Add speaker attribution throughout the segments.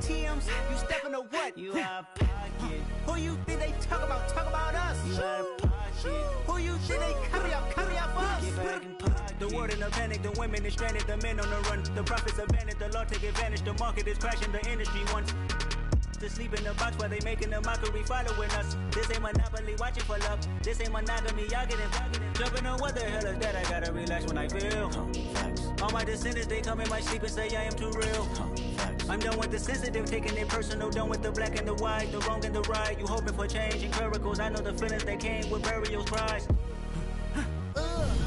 Speaker 1: ATMs, you stepping to what?
Speaker 2: You out of pocket.
Speaker 1: Who you think they talk about? Talk about us.
Speaker 2: You out of pocket.
Speaker 1: Who you think they carry up? Carry up us. The world in a panic, the women is stranded, the men on the run. The profits abandoned, the law take advantage, the market is crashing, the industry wants to sleep in the box while they making a mockery following us. This ain't monopoly, watching for love. This ain't monogamy, y'all getting jumping on what the hell is that? I gotta relax when I feel. All my descendants, they come in my sleep and say I am too real. I'm done with the sensitive, taking it personal, done with the black and the white, the wrong and the right. You hoping for change and miracles. I know the feelings that came with burial cries.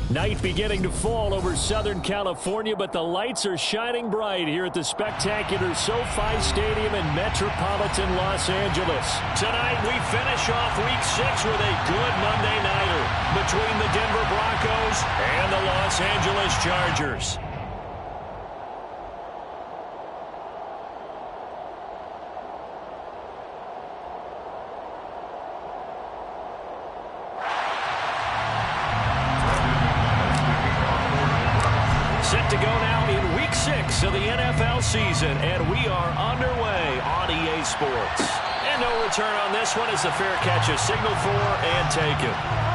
Speaker 3: Night beginning to fall over Southern California, but the lights are shining bright here at the spectacular SoFi Stadium in metropolitan Los Angeles. Tonight, we finish off Week 6 with a good Monday nighter between the Denver Broncos and the Los Angeles Chargers. This one as the fair catch is signaled for and taken.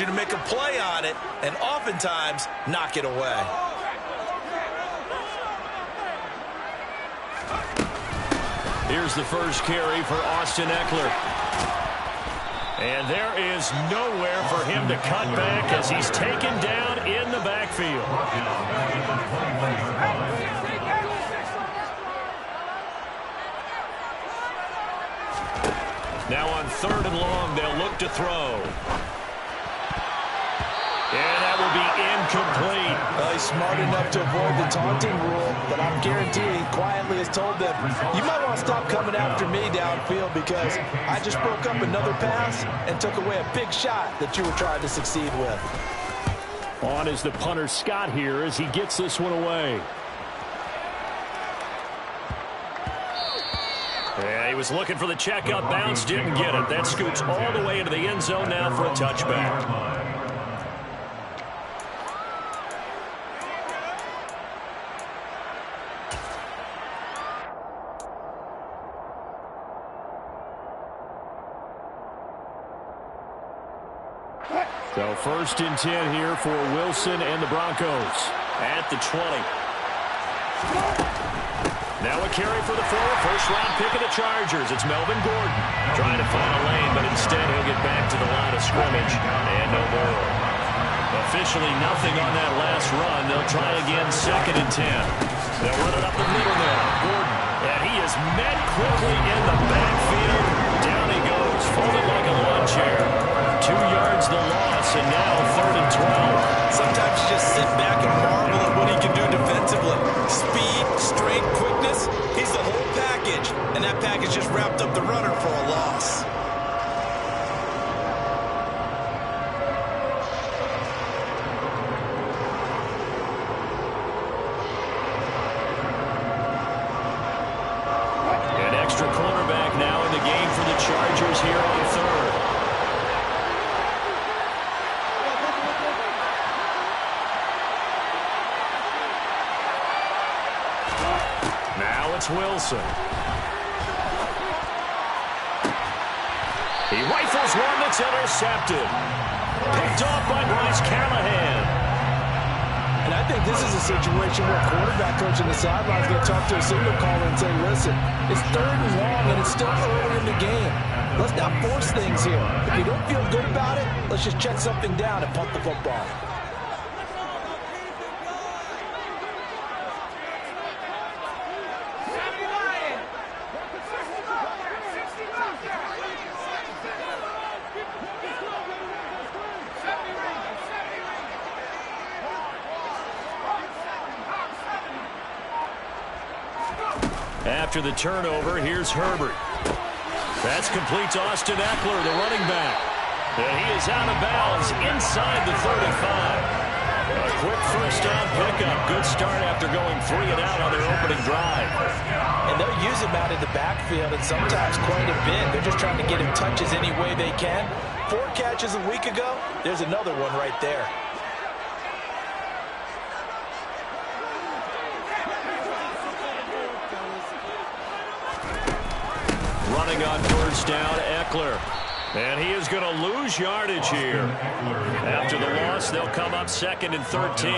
Speaker 4: You to make a play on it and oftentimes knock it away.
Speaker 3: Here's the first carry for Austin Ekeler. And there is nowhere for him to cut back as he's taken down in the backfield. Now on third and long, they'll look to throw. And that will be incomplete.
Speaker 4: Well, uh, he's smart enough to avoid the taunting rule, but I'm guaranteeing he quietly has told them, you might want to stop coming after me downfield because I just broke up another pass and took away a big shot that you were trying to succeed with.
Speaker 3: On is the punter Scott here as he gets this one away. Yeah, he was looking for the checkup bounce, didn't get it. That scoots all the way into the end zone now for a touchback. First and 10 here for Wilson and the Broncos at the 20. Now a carry for the four. First round pick of the Chargers. It's Melvin Gordon trying to find a lane, but instead he'll get back to the line of scrimmage and no more. Officially nothing on that last run. They'll try again second and 10. They'll run it up the middle now. Gordon, and he is met quickly in the backfield. Folded like a lawn chair. Two yards the loss, and now third and 12.
Speaker 4: Sometimes you just sit back and marvel at what he can do defensively. Speed, strength, quickness, he's the whole package. And that package just wrapped up the runner for a loss.
Speaker 3: An extra cornerback now in the game for the Chargers here on third. Now it's Wilson. He rifles one that's intercepted. Picked off by Bryce Callahan.
Speaker 4: And I think this is a situation where quarterback coach on the sideline is going to talk to a signal caller and say, listen, it's third and long and it's still early in the game. Let's not force things here. If you don't feel good about it, let's just check something down and punt the football.
Speaker 3: After the turnover, here's Herbert. That's complete to Austin Ekeler, the running back. And he is out of bounds inside the 35. A quick first down pickup. Good start after going three and out on their opening drive.
Speaker 4: And they'll use him out in the backfield and sometimes quite a bit. They're just trying to get him touches any way they can. Four catches a week ago. There's another one right there.
Speaker 3: Running down, Ekeler. And he is going to lose yardage here. After the loss, they'll come up second and 13.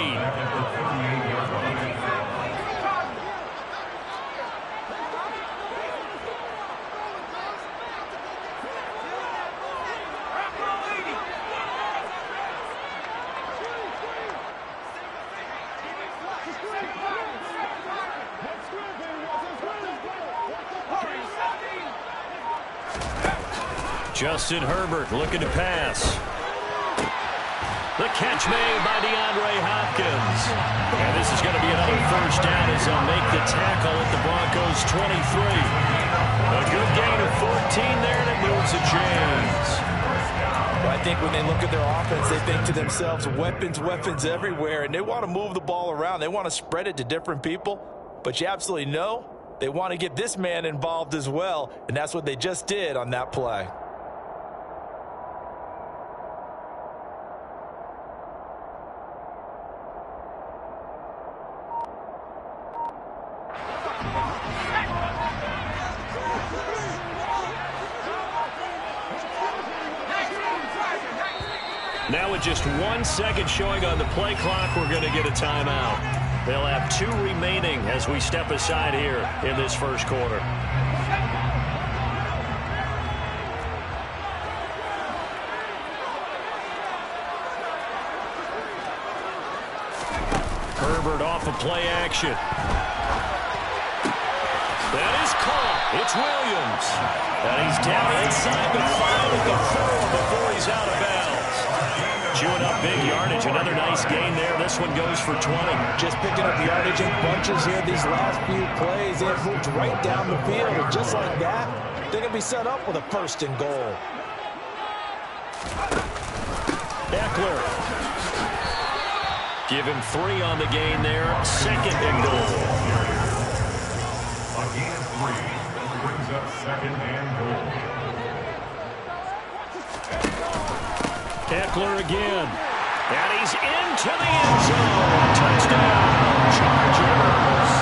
Speaker 3: Justin Herbert looking to pass. The catch made by DeAndre Hopkins. And this is going to be another first down as they'll make the tackle at the Broncos 23. A good gain of 14 there, and it moves the chains.
Speaker 4: I think when they look at their offense, they think to themselves, weapons, weapons everywhere, and they want to move the ball around. They want to spread it to different people, but you absolutely know they want to get this man involved as well, and that's what they just did on that play.
Speaker 3: 10 seconds showing on the play clock. We're going to get a timeout. They'll have two remaining as we step aside here in this first quarter. Herbert off a of play action. That is caught. It's Williams. And he's down inside the five at the four before he's out of bounds. Chewing up big yardage. Another nice gain there. This one goes for 20.
Speaker 4: Just picking up yardage in bunches here these last few plays. They have moved right down the field. And just like that, they're going to be set up with a first and goal.
Speaker 3: Ekeler. Give him three on the gain there. Second and goal.
Speaker 5: Again, three. Brings up second and goal.
Speaker 3: Ekeler again. And he's into the end zone. Touchdown, Chargers.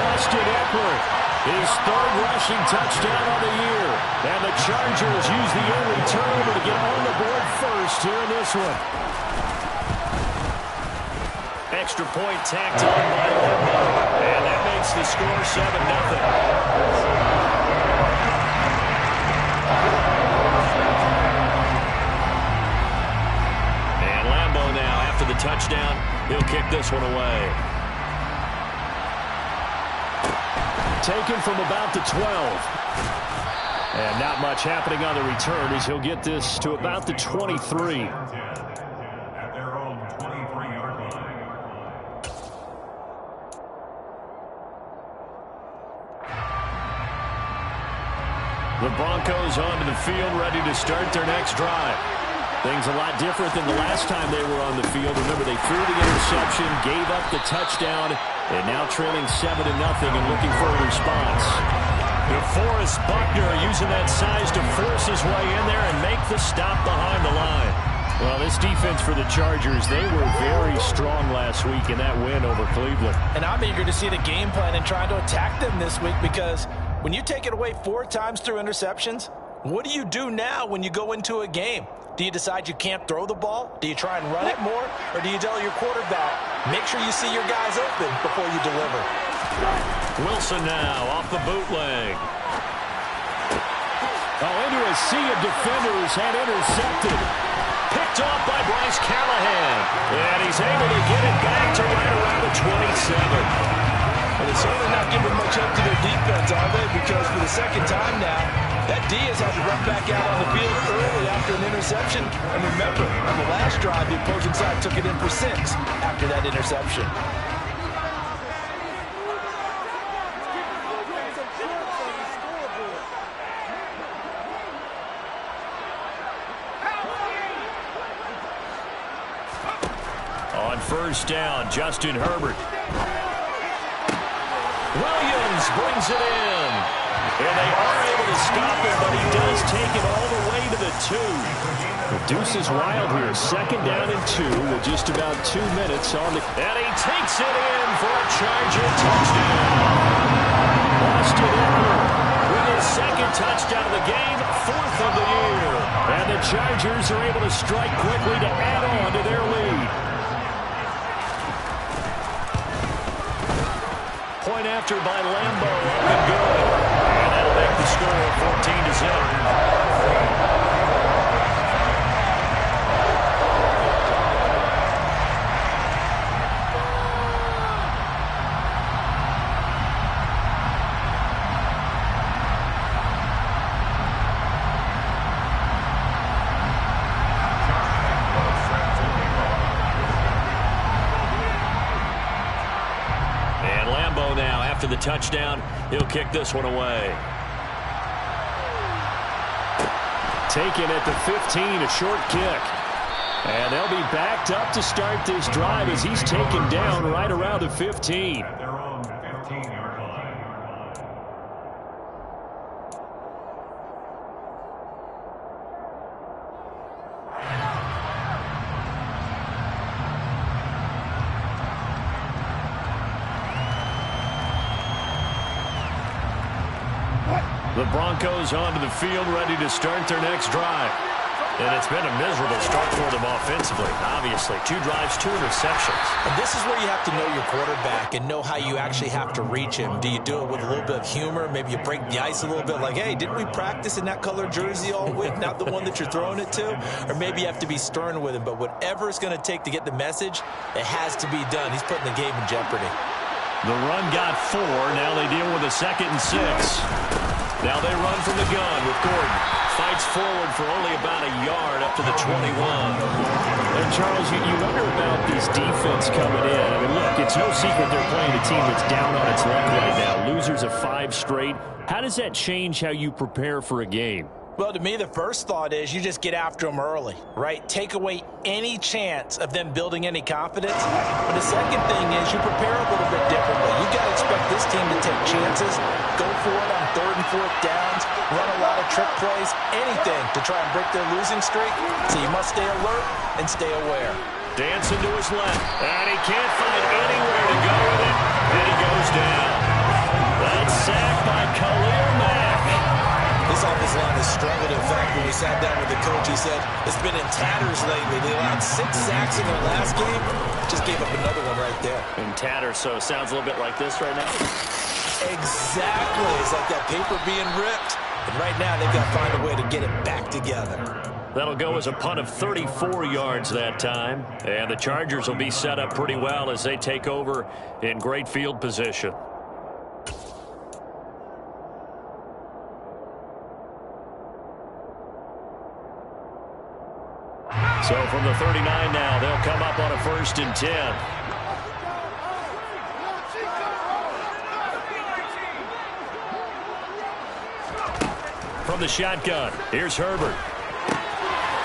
Speaker 3: Austin Ekeler, his third rushing touchdown of the year. And the Chargers use the early turnover to get on the board first here in this one. Extra point tacked on by Lambo. And that makes the score 7-0. Touchdown, he'll kick this one away. Taken from about the 12. And not much happening on the return as he'll get this to about the 23.
Speaker 5: At their own 23-yard line.
Speaker 3: The Broncos onto the field, ready to start their next drive. Things a lot different than the last time they were on the field. Remember, they threw the interception, gave up the touchdown, and now trailing 7 to nothing and looking for a response. DeForest Buckner using that size to force his way in there and make the stop behind the line. Well, this defense for the Chargers, they were very strong last week in that win over Cleveland.
Speaker 4: And I'm eager to see the game plan and trying to attack them this week because when you take it away four times through interceptions, what do you do now when you go into a game? Do you decide you can't throw the ball? Do you try and run it more? Or do you tell your quarterback, make sure you see your guys open before you deliver?
Speaker 3: Wilson now off the bootleg. Oh, into a sea of defenders and intercepted. Picked off by Bryce Callahan. And he's able to get it back to right around the 27.
Speaker 4: Well, they're certainly not giving much up to their defense, are they? Because for the second time now, that Diaz had to run back out on the field early after an interception. And remember, on the last drive, the opposing side took it in for six after that interception.
Speaker 3: On first down, Justin Herbert. Williams brings it in. And they are able to stop him, but he does take it all the way to the two.
Speaker 5: The deuce is wild here. Second down and two with just about two minutes on the...
Speaker 3: And he takes it in for a Charger touchdown. Austin Ekeler with his second touchdown of the game, fourth of the year. And the Chargers are able to strike quickly to add on to their after by Lambo, Up and good. And that'll make the score 14 to 0. The touchdown, he'll kick this one away.
Speaker 5: Taken at the 15, a short kick. And they'll be backed up to start this drive as he's taken down right around the 15.
Speaker 6: At their own 15-yard line.
Speaker 3: The Broncos onto the field ready to start their next drive. And it's been a miserable start for them offensively. Obviously, two drives, two interceptions.
Speaker 4: And this is where you have to know your quarterback and know how you actually have to reach him. Do you do it with a little bit of humor? Maybe you break the ice a little bit like, hey, didn't we practice in that color jersey all week, not the one that you're throwing it to? Or maybe you have to be stern with him. But whatever it's going to take to get the message, it has to be done. He's putting the game in jeopardy.
Speaker 3: The run got four. Now they deal with a second and six. Now they run from the gun with Gordon. Fights forward for only about a yard up to the 21.
Speaker 5: And Charles, you, you wonder about this defense coming in. I mean, look, it's no secret they're playing a team that's down on its luck right now. Losers of five straight. How does that change how you prepare for a game?
Speaker 7: Well, to me, the first thought is you just get after them early, right? Take away any chance of them building any confidence. But the second thing is you prepare a little bit differently. You got to expect this team to take chances, go for it on third and fourth downs, run a lot of trick plays, anything to try and break their losing streak. So you must stay alert and stay aware.
Speaker 3: Dancing to his left. And he can't find anywhere to go with it. And he goes down. That's sacked by Khalil Mack.
Speaker 4: This offensive line has struggled. In fact, when we sat down with the coach, he said it's been in tatters lately. They allowed six sacks in their last game. Just gave up another one right there.
Speaker 3: In tatters, so it sounds a little bit like this right now.
Speaker 4: Exactly. It's like that paper being ripped. And right now, they've got to find a way to get it back together.
Speaker 3: That'll go as a punt of 34 yards that time. And the Chargers will be set up pretty well as they take over in great field position. So from the 39 now, they'll come up on a first and 10. From the shotgun, here's Herbert.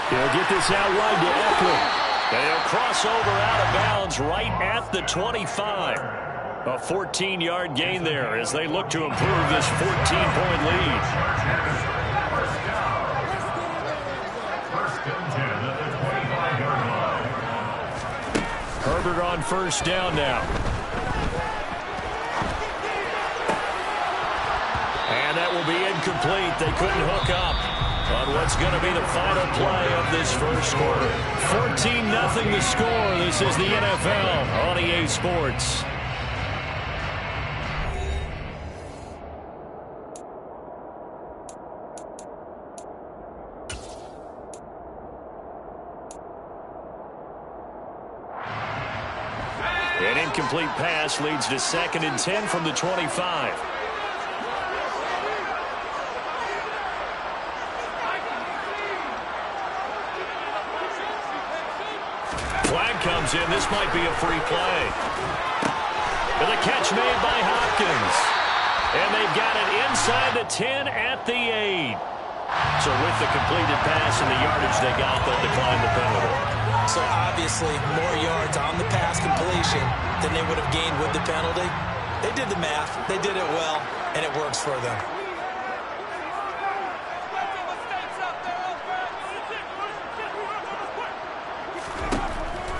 Speaker 5: He'll get this out wide to
Speaker 3: Ekeler. He'll cross over out of bounds right at the 25. A 14-yard gain there as they look to improve this 14-point lead.
Speaker 6: First and 10 at the 25-yard line.
Speaker 3: Herbert on first down now. Will be incomplete. They couldn't hook up on what's going to be the final play of this first quarter. 14-0 the score. This is the NFL on EA Sports. An incomplete pass leads to second and 10 from the 25. Comes in. This might be a free play. And the catch made by Hopkins. And they've got it inside the 10 at the 8. So with the completed pass and the yardage they got, they'll decline the penalty.
Speaker 4: So obviously more yards on the pass completion than they would have gained with the penalty. They did the math. They did it well, and it works for them.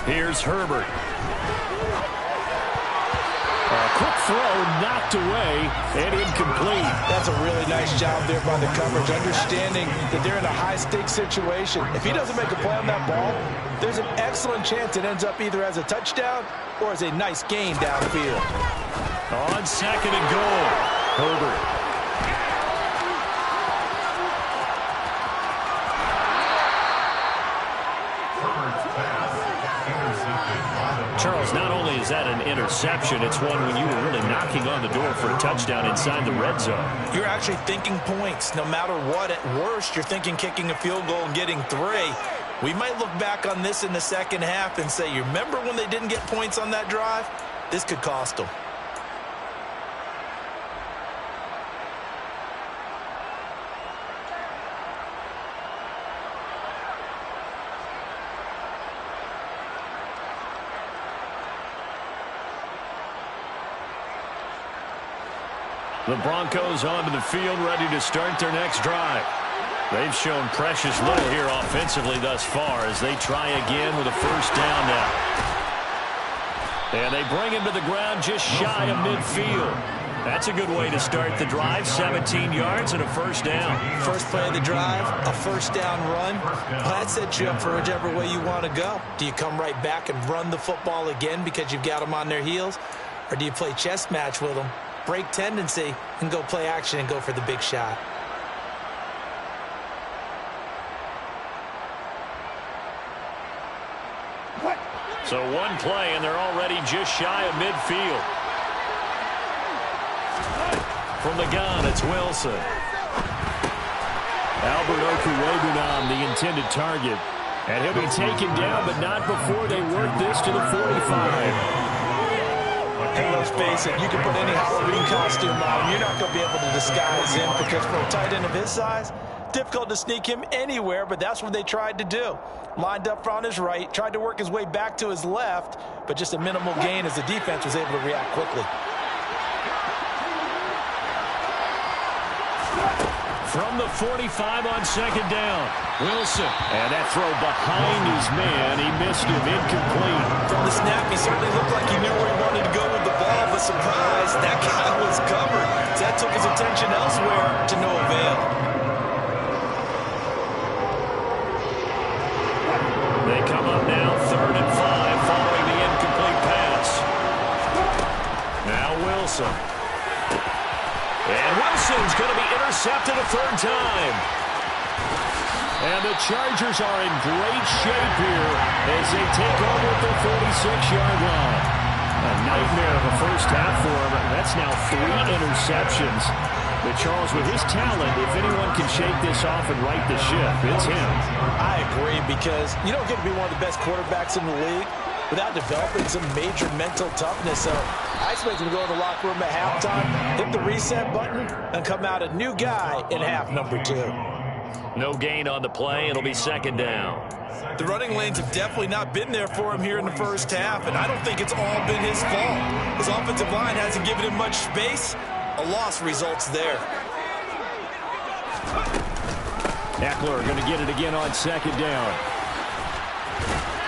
Speaker 3: Here's Herbert.
Speaker 5: A quick throw knocked away and incomplete.
Speaker 4: That's a really nice job there by the coverage, understanding that they're in a high-stakes situation. If he doesn't make a play on that ball, there's an excellent chance it ends up either as a touchdown or as a nice gain downfield.
Speaker 3: On second and goal, Herbert. Charles, not only is that an interception, it's one when you were really knocking on the door for a touchdown inside the red zone.
Speaker 4: You're actually thinking points. No matter what, at worst, you're thinking kicking a field goal and getting three. We might look back on this in the second half and say, you remember when they didn't get points on that drive? This could cost them.
Speaker 3: The Broncos onto the field, ready to start their next drive. They've shown precious little here offensively thus far as they try again with a first down now. And they bring him to the ground just shy of midfield. That's a good way to start the drive. 17 yards and a first down.
Speaker 4: First play of the drive, a first down run. Well, that sets you up for whichever way you want to go. Do you come right back and run the football again because you've got them on their heels? Or do you play chess match with them break tendency, and go play action and go for the big shot.
Speaker 3: So one play, and they're already just shy of midfield. From the gun, it's Wilson. Albert Okwuegbunam, the intended target. And he'll be taken down, but not before they work this to the 45.
Speaker 4: And let's face it, you can put any Halloween costume on. You're not going to be able to disguise him because for a tight end of his size, difficult to sneak him anywhere, but that's what they tried to do. Lined up on his right, tried to work his way back to his left, but just a minimal gain as the defense was able to react quickly.
Speaker 3: From the 45 on second down, Wilson. And that throw behind his man, he missed him, incomplete.
Speaker 4: From the snap, he certainly looked like he knew where he wanted to go with the ball, but surprise, that guy was covered. That took his attention elsewhere to no avail.
Speaker 3: They come up now, third and five, following the incomplete pass. Now Wilson. And Wilson's going to be intercepted a third time. And the Chargers are in great shape here as they take over at the 46-yard line. A nightmare of a first half for him. That's now three interceptions. But Charles, with his talent, if anyone can shake this off and right the ship, it's him.
Speaker 4: I agree because you don't get to be one of the best quarterbacks in the league without developing some major mental toughness. So I expect him to go in the locker room at halftime, hit the reset button, and come out a new guy in half number two.
Speaker 3: No gain on the play. It'll be second down.
Speaker 4: The running lanes have definitely not been there for him here in the first half, and I don't think it's all been his fault. His offensive line hasn't given him much space. A loss results there.
Speaker 5: Ekeler going to get it again on second down.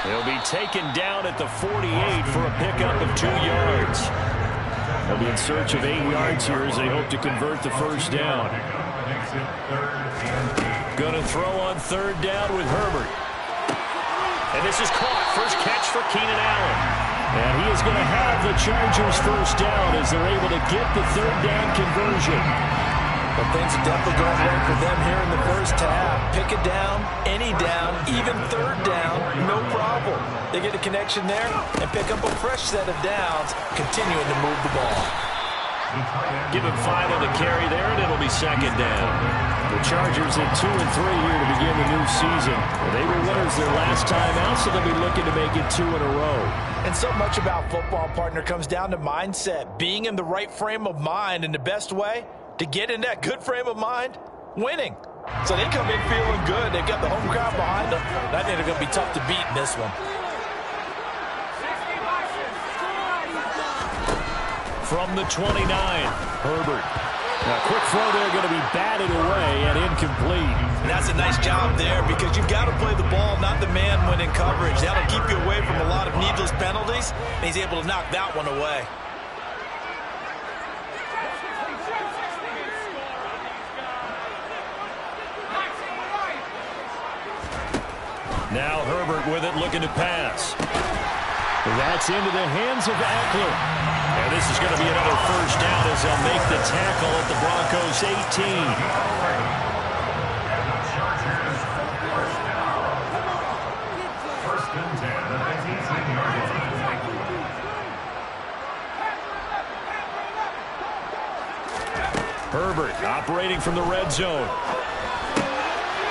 Speaker 3: He'll be taken down at the 48 for a pickup of two yards.
Speaker 5: They'll be in search of eight yards here as they hope to convert the first down.
Speaker 3: Going to throw on third down with Herbert. And this is caught. First catch for Keenan Allen.
Speaker 5: And he is going to have the Chargers first down as they're able to get the third down conversion.
Speaker 4: But things are definitely going right for them here in the first half. Pick it down, any down, even third down, no problem. They get a connection there and pick up a fresh set of downs, continuing to move the ball.
Speaker 3: Give him five on the carry there, and it'll be second down.
Speaker 5: The Chargers at two and three here to begin the new season. They were winners their last time out, so they'll be looking to make it two in a row.
Speaker 4: And so much about football, partner, comes down to mindset. Being in the right frame of mind in the best way to get in that good frame of mind, winning. So they come in feeling good. They've got the home crowd behind them. I think they're going to be tough to beat in this one.
Speaker 3: From the 29, Herbert. Now, quick throw there going to be batted away and incomplete.
Speaker 5: And that's a nice job there because you've got to play the ball, not the man when in coverage. That'll keep you away from a lot of needless penalties, and he's able to knock that one away.
Speaker 3: Now Herbert with it looking to pass. That's into the hands of Ekeler. And this is going to be another first down as they'll make the tackle at the Broncos 18.
Speaker 8: First and 10 at the 18-yard line.
Speaker 3: Herbert operating from the red zone.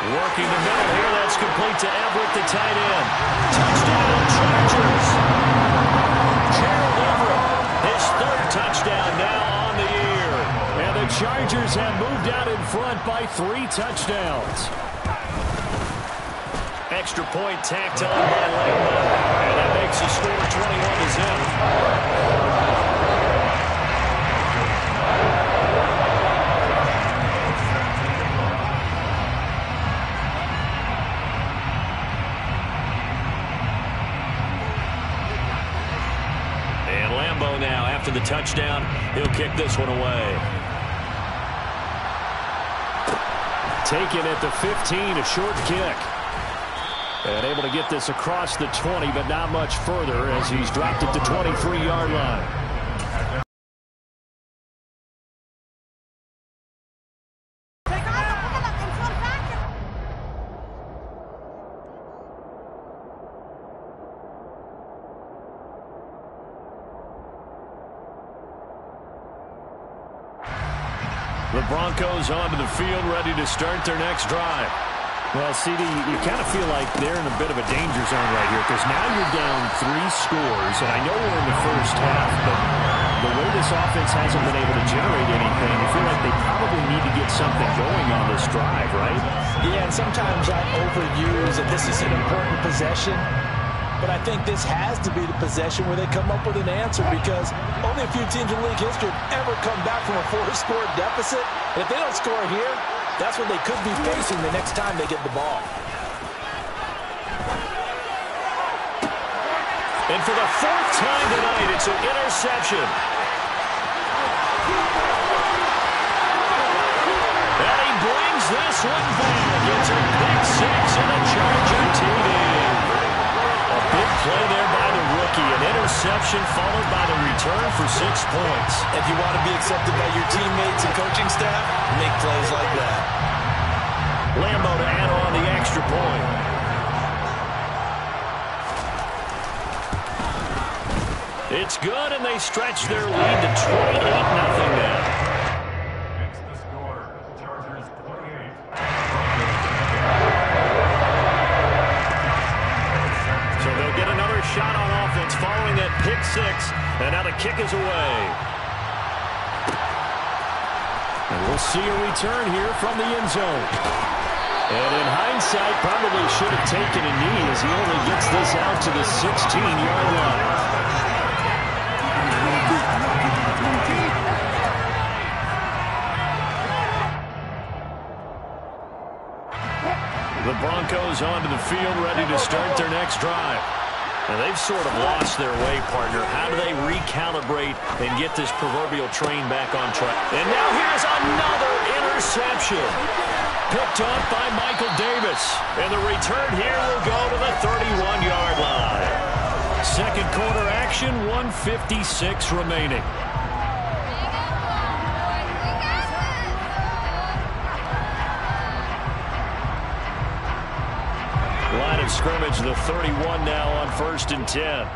Speaker 3: Working the middle here. That's complete to Everett, the tight end. Touchdown, Chargers. Gerald Everett, his third touchdown now on the year. And the Chargers have moved out in front by three touchdowns. Extra point tacked on by Langman. And that makes the score 21 to 0. The touchdown, he'll kick this one away. Taken at the 15, a short kick. And able to get this across the 20, but not much further as he's dropped it to 23-yard line. The Broncos onto the field, ready to start their next drive. Well, CD, you kind of feel like they're in a bit of a danger zone right here because now you're down three scores, and I know we're in the first half, but the way this offense hasn't been able to generate anything, you feel like they probably need to get something going on this drive, right?
Speaker 4: Yeah, and sometimes I overuse that this is an important possession. But I think this has to be the possession where they come up with an answer because only a few teams in league history have ever come back from a four-score deficit. And if they don't score here, that's what they could be facing the next time they get the ball.
Speaker 3: And for the fourth time tonight, it's an interception. And he brings this one back. It's a pick six and a Charger TD. A big play there by the rookie. An interception followed by the return for six points.
Speaker 5: If you want to be accepted by your teammates and coaching staff, make plays like that.
Speaker 3: Lambo to add on the extra point. It's good, and they stretch their lead to 28 nothing now. Away. And we'll see a return here from the end zone. And in hindsight, probably should have taken a knee as he only gets this out to the 16-yard line. The Broncos onto the field ready to start their next drive. And they've sort of lost their way, partner. How do they recalibrate and get this proverbial train back on track? And now here's another interception. Picked up by Michael Davis. And the return here will go to the 31-yard line. Second quarter action, 156 remaining. Scrimmage, the 31 now on first and 10.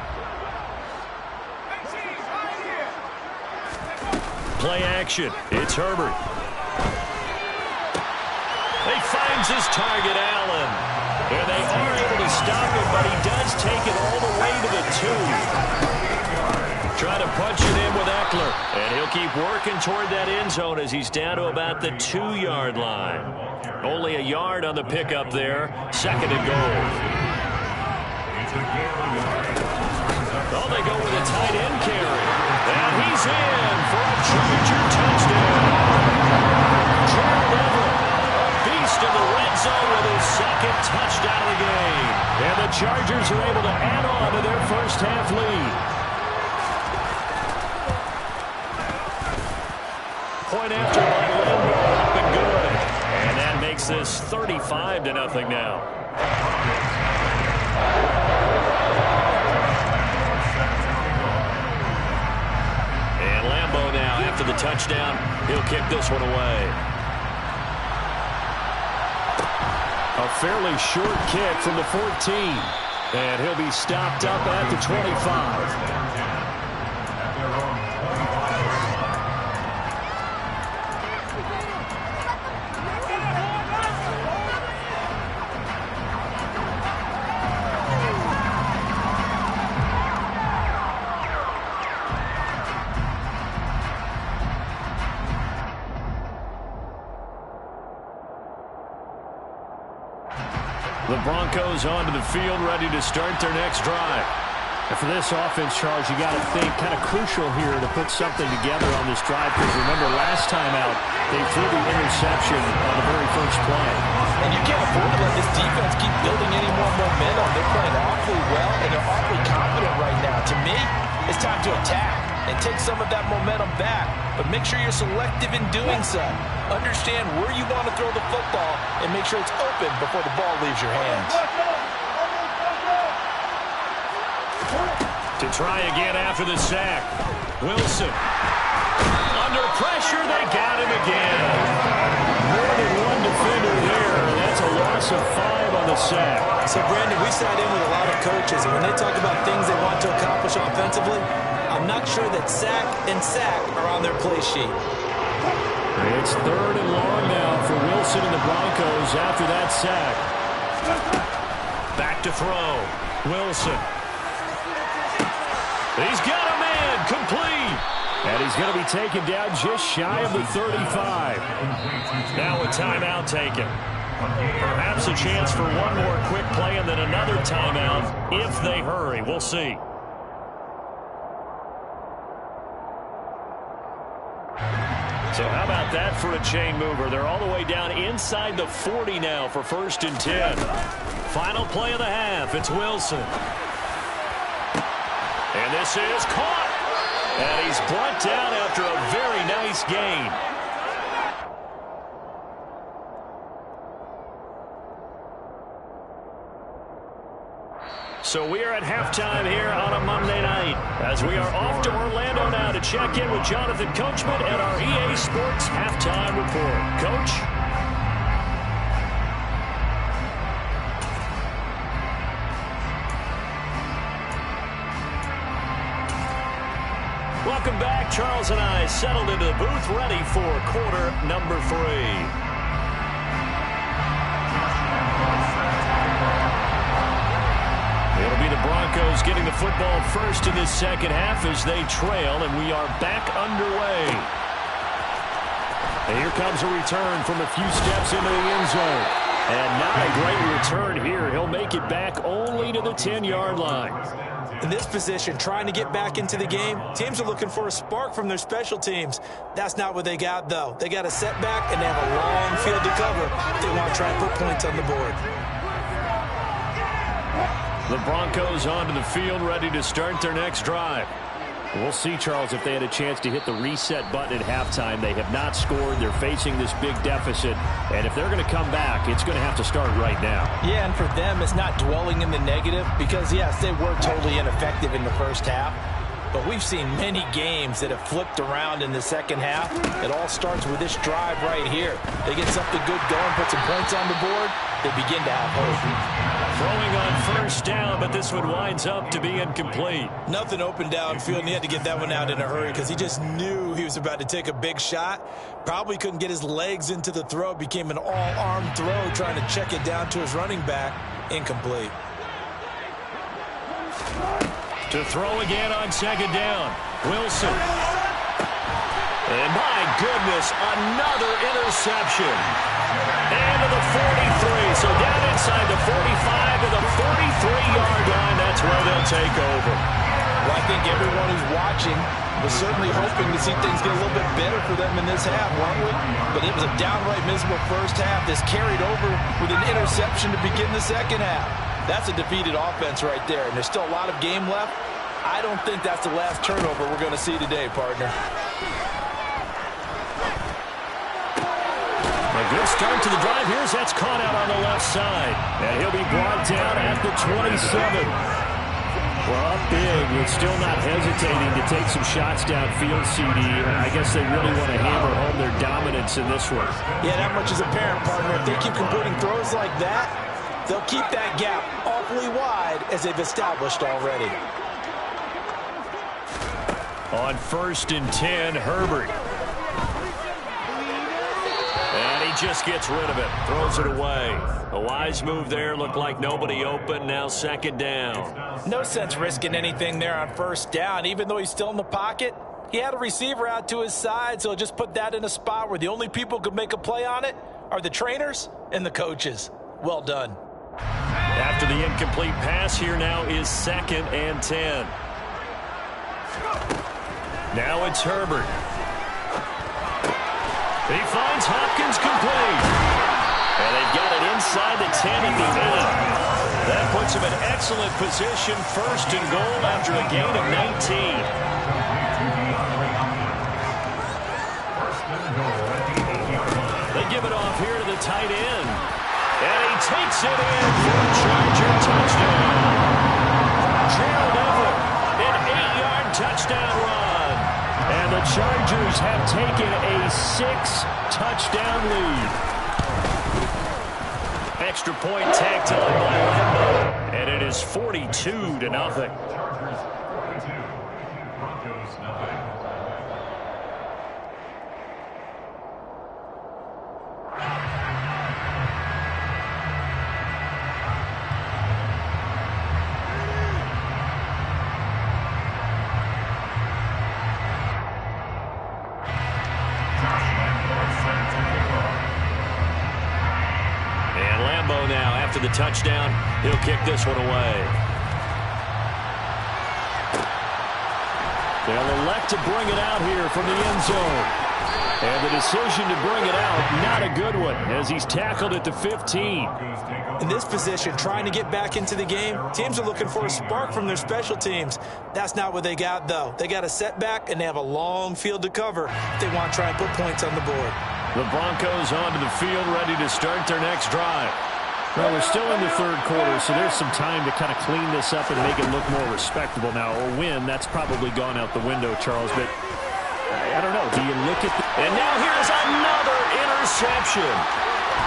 Speaker 3: Play action. It's Herbert. He finds his target, Allen. And they are able to stop him, but he does take it all the way to the two. Trying to punch it in with Ekeler. And he'll keep working toward that end zone as he's down to about the two-yard line. Only a yard on the pickup there. Second and goal. Oh, they go with a tight end carry. And he's in for a Charger touchdown. Gerald Everett, a beast in the red zone with his second touchdown of the game. And the Chargers are able to add on to their first half lead. Point after by Lambo, up and good. And that makes 35 to nothing now. And Lambo now, after the touchdown, he'll kick this one away.
Speaker 5: A fairly short kick from the 14. And he'll be stopped up at the 25.
Speaker 3: Broncos onto the field, ready to start their next drive.
Speaker 5: And for this offense, Charles, you got to think kind of crucial here to put something together on this drive because remember last time out they threw the interception on the very first play.
Speaker 9: And you can't afford to let this defense keep building any more momentum. They're playing awfully well, and they're awfully confident right now. To me, it's time to attack and take some of that momentum back. But make sure you're selective in doing so. Understand where you want to throw the football and make sure it's open before the ball leaves your hands.
Speaker 3: To try again after the sack. Wilson. Under pressure, they got him again.
Speaker 5: More than one defender there. That's a loss of five on the sack.
Speaker 4: So, Brandon, we sat in with a lot of coaches, and when they talk about things they want to accomplish offensively, I'm not sure that sack and sack are on their play sheet.
Speaker 5: It's third and long now for Wilson and the Broncos after that sack.
Speaker 3: Back to throw. Wilson. He's got a man complete.
Speaker 5: And he's going to be taken down just shy of the 35.
Speaker 3: Now a timeout taken. Perhaps a chance for one more quick play and then another timeout if they hurry. We'll see. So how about that for a chain mover? They're all the way down inside the 40 now for first and 10. Final play of the half. It's Wilson. And is caught. And he's brought down after a very nice gain. So we are at halftime here on a Monday night as we are off to Orlando now to check in with Jonathan Coachman at our EA Sports Halftime Report. Coach? Charles and I settled into the booth ready for quarter number three. It'll be the Broncos getting the football first in this second half as they trail, and we are back underway. And here comes a return from a few steps into the end zone. And not a great return here. He'll make it back only to the 10-yard line.
Speaker 4: In this position, trying to get back into the game, teams are looking for a spark from their special teams. That's not what they got, though. They got a setback, and they have a long field to cover they want to try and put points on the board.
Speaker 3: The Broncos onto the field ready to start their next drive.
Speaker 5: We'll see, Charles, if they had a chance to hit the reset button at halftime. They have not scored. They're facing this big deficit. And if they're going to come back, it's going to have to start right now.
Speaker 9: Yeah, and for them, it's not dwelling in the negative because, yes, they were totally ineffective in the first half. But we've seen many games that have flipped around in the second half. It all starts with this drive right here. They get something good going, put some points on the board, they begin to have hope.
Speaker 3: Throwing on first down, but this one winds up to be incomplete.
Speaker 4: Nothing open downfield, and he had to get that one out in a hurry because he just knew he was about to take a big shot. Probably couldn't get his legs into the throw. Became an all-arm throw trying to check it down to his running back. Incomplete.
Speaker 3: To throw again on second down. Wilson. And my goodness, another interception. And to the 43. So down inside the 45 to the 43-yard line. That's where they'll take over.
Speaker 4: Well, I think everyone who's watching was certainly hoping to see things get a little bit better for them in this half, weren't we? But it was a downright miserable first half. This carried over with an interception to begin the second half. That's a defeated offense right there, and there's still a lot of game left. I don't think that's the last turnover we're going to see today, partner.
Speaker 3: A good start to the drive. Here's that's caught out on the left side. And he'll be brought down at the 27. Well, up big, but still not hesitating to take some shots downfield, CD. I guess they really want to hammer home their dominance in this one.
Speaker 4: Yeah, that much is apparent, partner. If they keep completing throws like that, they'll keep that gap awfully wide as they've established already.
Speaker 3: On first and 10, Herbert just gets rid of it. Throws it away. A wise move there. Looked like nobody open. Now second down.
Speaker 4: No sense risking anything there on first down. Even though he's still in the pocket, he had a receiver out to his side, so just put that in a spot where the only people who could make a play on it are the trainers and the coaches. Well done.
Speaker 3: After the incomplete pass, here now is second and 10. Now it's Herbert. He finds Hopkins complete. And they've got it inside the 10 at the end. That puts him in excellent position, first and goal after a gain of 19. They give it off here to the tight end. And he takes it in for a Charger touchdown. Gerald Everett, an eight-yard touchdown run. And the Chargers have taken a six-touchdown lead. Extra point tacked on by Lambo. And it is 42 to nothing. the touchdown. He'll kick this one away. They'll elect to bring it out here from the end zone. And the decision to bring it out, not a good one, as he's tackled at the 15.
Speaker 4: In this position, trying to get back into the game, teams are looking for a spark from their special teams. That's not what they got, though. They got a setback, and they have a long field to cover if they want to try and put points on the board.
Speaker 3: The Broncos onto the field, ready to start their next drive. Well, we're still in the third quarter, so there's some time to kind of clean this up and make it look more respectable now. Or win, that's probably gone out the window, Charles. But I don't know. Do you look at the... And now here's another interception.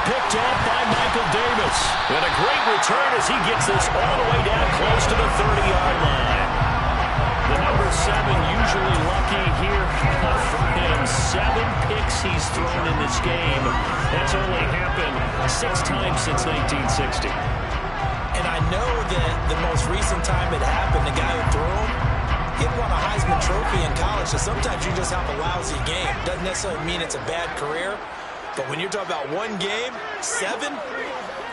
Speaker 3: Picked up by Michael Davis. And a great return as he gets this all the way down close to the 30-yard line. Seven usually lucky here uh, for him. Seven picks he's thrown in this game. That's only happened six times since 1960.
Speaker 4: And I know that the most recent time it happened, the guy who threw him, he won a Heisman Trophy in college, so sometimes you just have a lousy game. Doesn't necessarily mean it's a bad career, but when you're talking about one game, seven,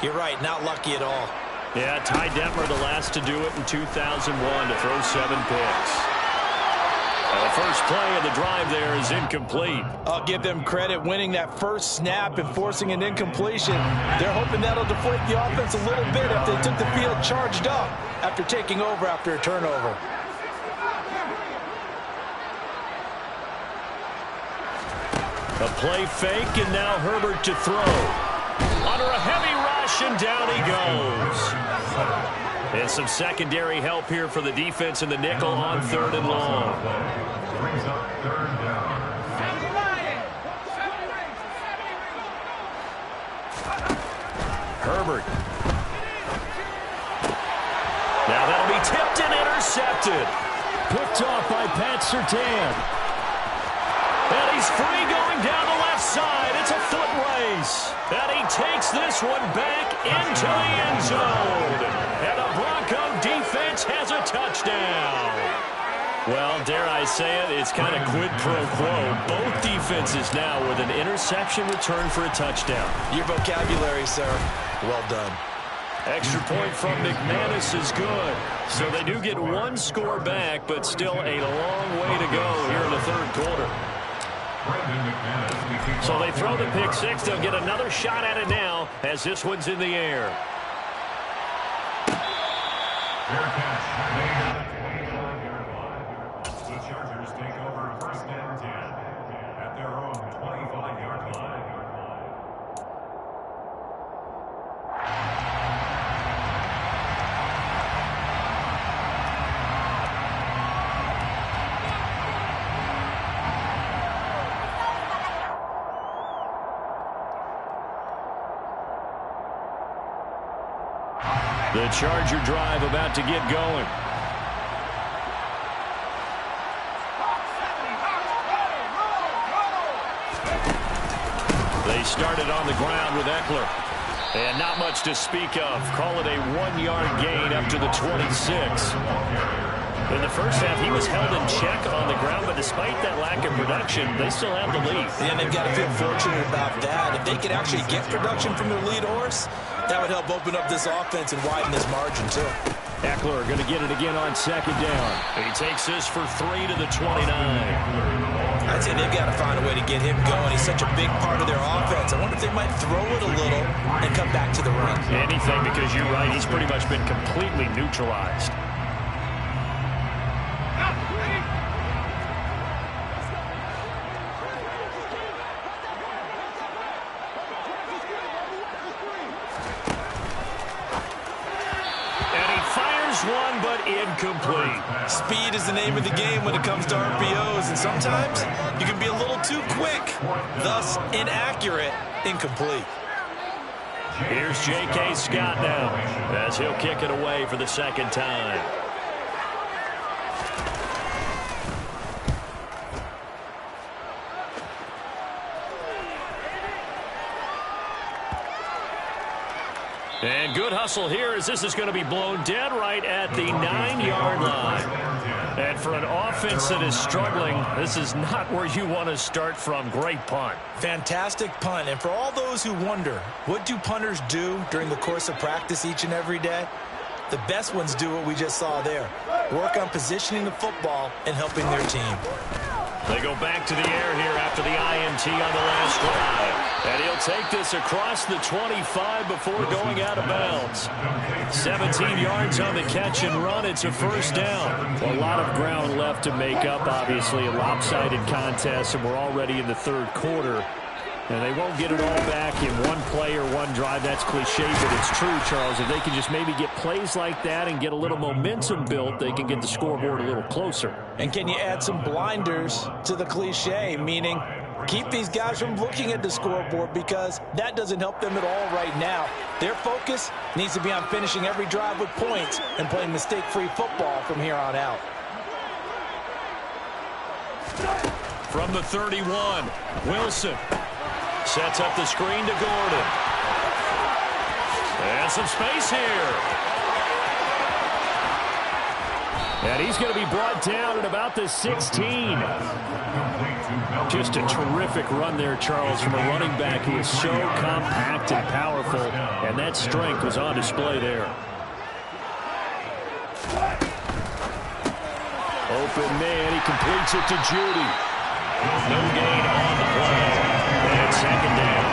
Speaker 4: you're right, not lucky at all.
Speaker 3: Yeah, Ty Detmer, the last to do it in 2001 to throw seven picks. The first play of the drive there is incomplete.
Speaker 4: I'll give them credit winning that first snap and forcing an incompletion. They're hoping that'll deflate the offense a little bit if they took the field charged up after taking over after a turnover.
Speaker 3: A play fake, and now Herbert to throw. Under a heavy rush, and down he goes. And some secondary help here for the defense in the nickel on third and long. Herbert. Now that'll be tipped and intercepted.
Speaker 5: Picked off by Pat Surtain.
Speaker 3: And he's free going down the left side. It's a foot race. And he takes this one back into the end zone. And the Bronco defense has a touchdown. Well, dare I say it, it's kind of quid pro quo. Both defenses now with an interception return for a touchdown.
Speaker 4: Your vocabulary, sir. Well done.
Speaker 3: Extra point from McManus is good. So they do get one score back, but still a long way to go here in the third quarter. So they throw the pick six. They'll get another shot at it now as this one's in the air. The Charger drive about to get going. They started on the ground with Ekeler. And not much to speak of. Call it a one-yard gain up to the 26. In the first half, he was held in check on the ground, but despite that lack of production, they still have the lead.
Speaker 4: Yeah, and they've got to feel fortunate about that. If they could actually get production from their lead horse, that would help open up this offense and widen this margin, too.
Speaker 3: Ekeler going to get it again on second down. He takes this for three to the 29.
Speaker 4: I'd say they've got to find a way to get him going. He's such a big part of their offense. I wonder if they might throw it a little and come back to the run.
Speaker 3: Anything, because you're right, he's pretty much been completely neutralized.
Speaker 4: Speed is the name of the game when it comes to RPOs, and sometimes you can be a little too quick, thus inaccurate, incomplete.
Speaker 3: Here's J.K. Scott now as he'll kick it away for the second time. Hustle here as this is going to be blown dead right at the nine-yard line. And for an offense that is struggling, this is not where you want to start from. Great punt.
Speaker 4: Fantastic punt. And for all those who wonder, what do punters do during the course of practice each and every day? The best ones do what we just saw there. Work on positioning the football and helping their team.
Speaker 3: They go back to the air here after the INT on the last drive. And he'll take this across the 25 before going out of bounds. 17 yards on the catch and run. It's a first down.
Speaker 5: A lot of ground left to make up, obviously. A lopsided contest, and we're already in the third quarter. And they won't get it all back in one play or one drive. That's cliche, but it's true, Charles. If they can just maybe get plays like that and get a little momentum built, they can get the scoreboard a little closer.
Speaker 4: And can you add some blinders to the cliche, meaning keep these guys from looking at the scoreboard because that doesn't help them at all right now. Their focus needs to be on finishing every drive with points and playing mistake-free football from here on out.
Speaker 3: From the 31, Wilson Sets up the screen to Gordon. And some space here. And he's going to be brought down at about the 16. Just a terrific run there, Charles, from a running back who is so compact and powerful. And that strength was on display there. Open man, he completes it to Jeudy. No gain on the play. And second down.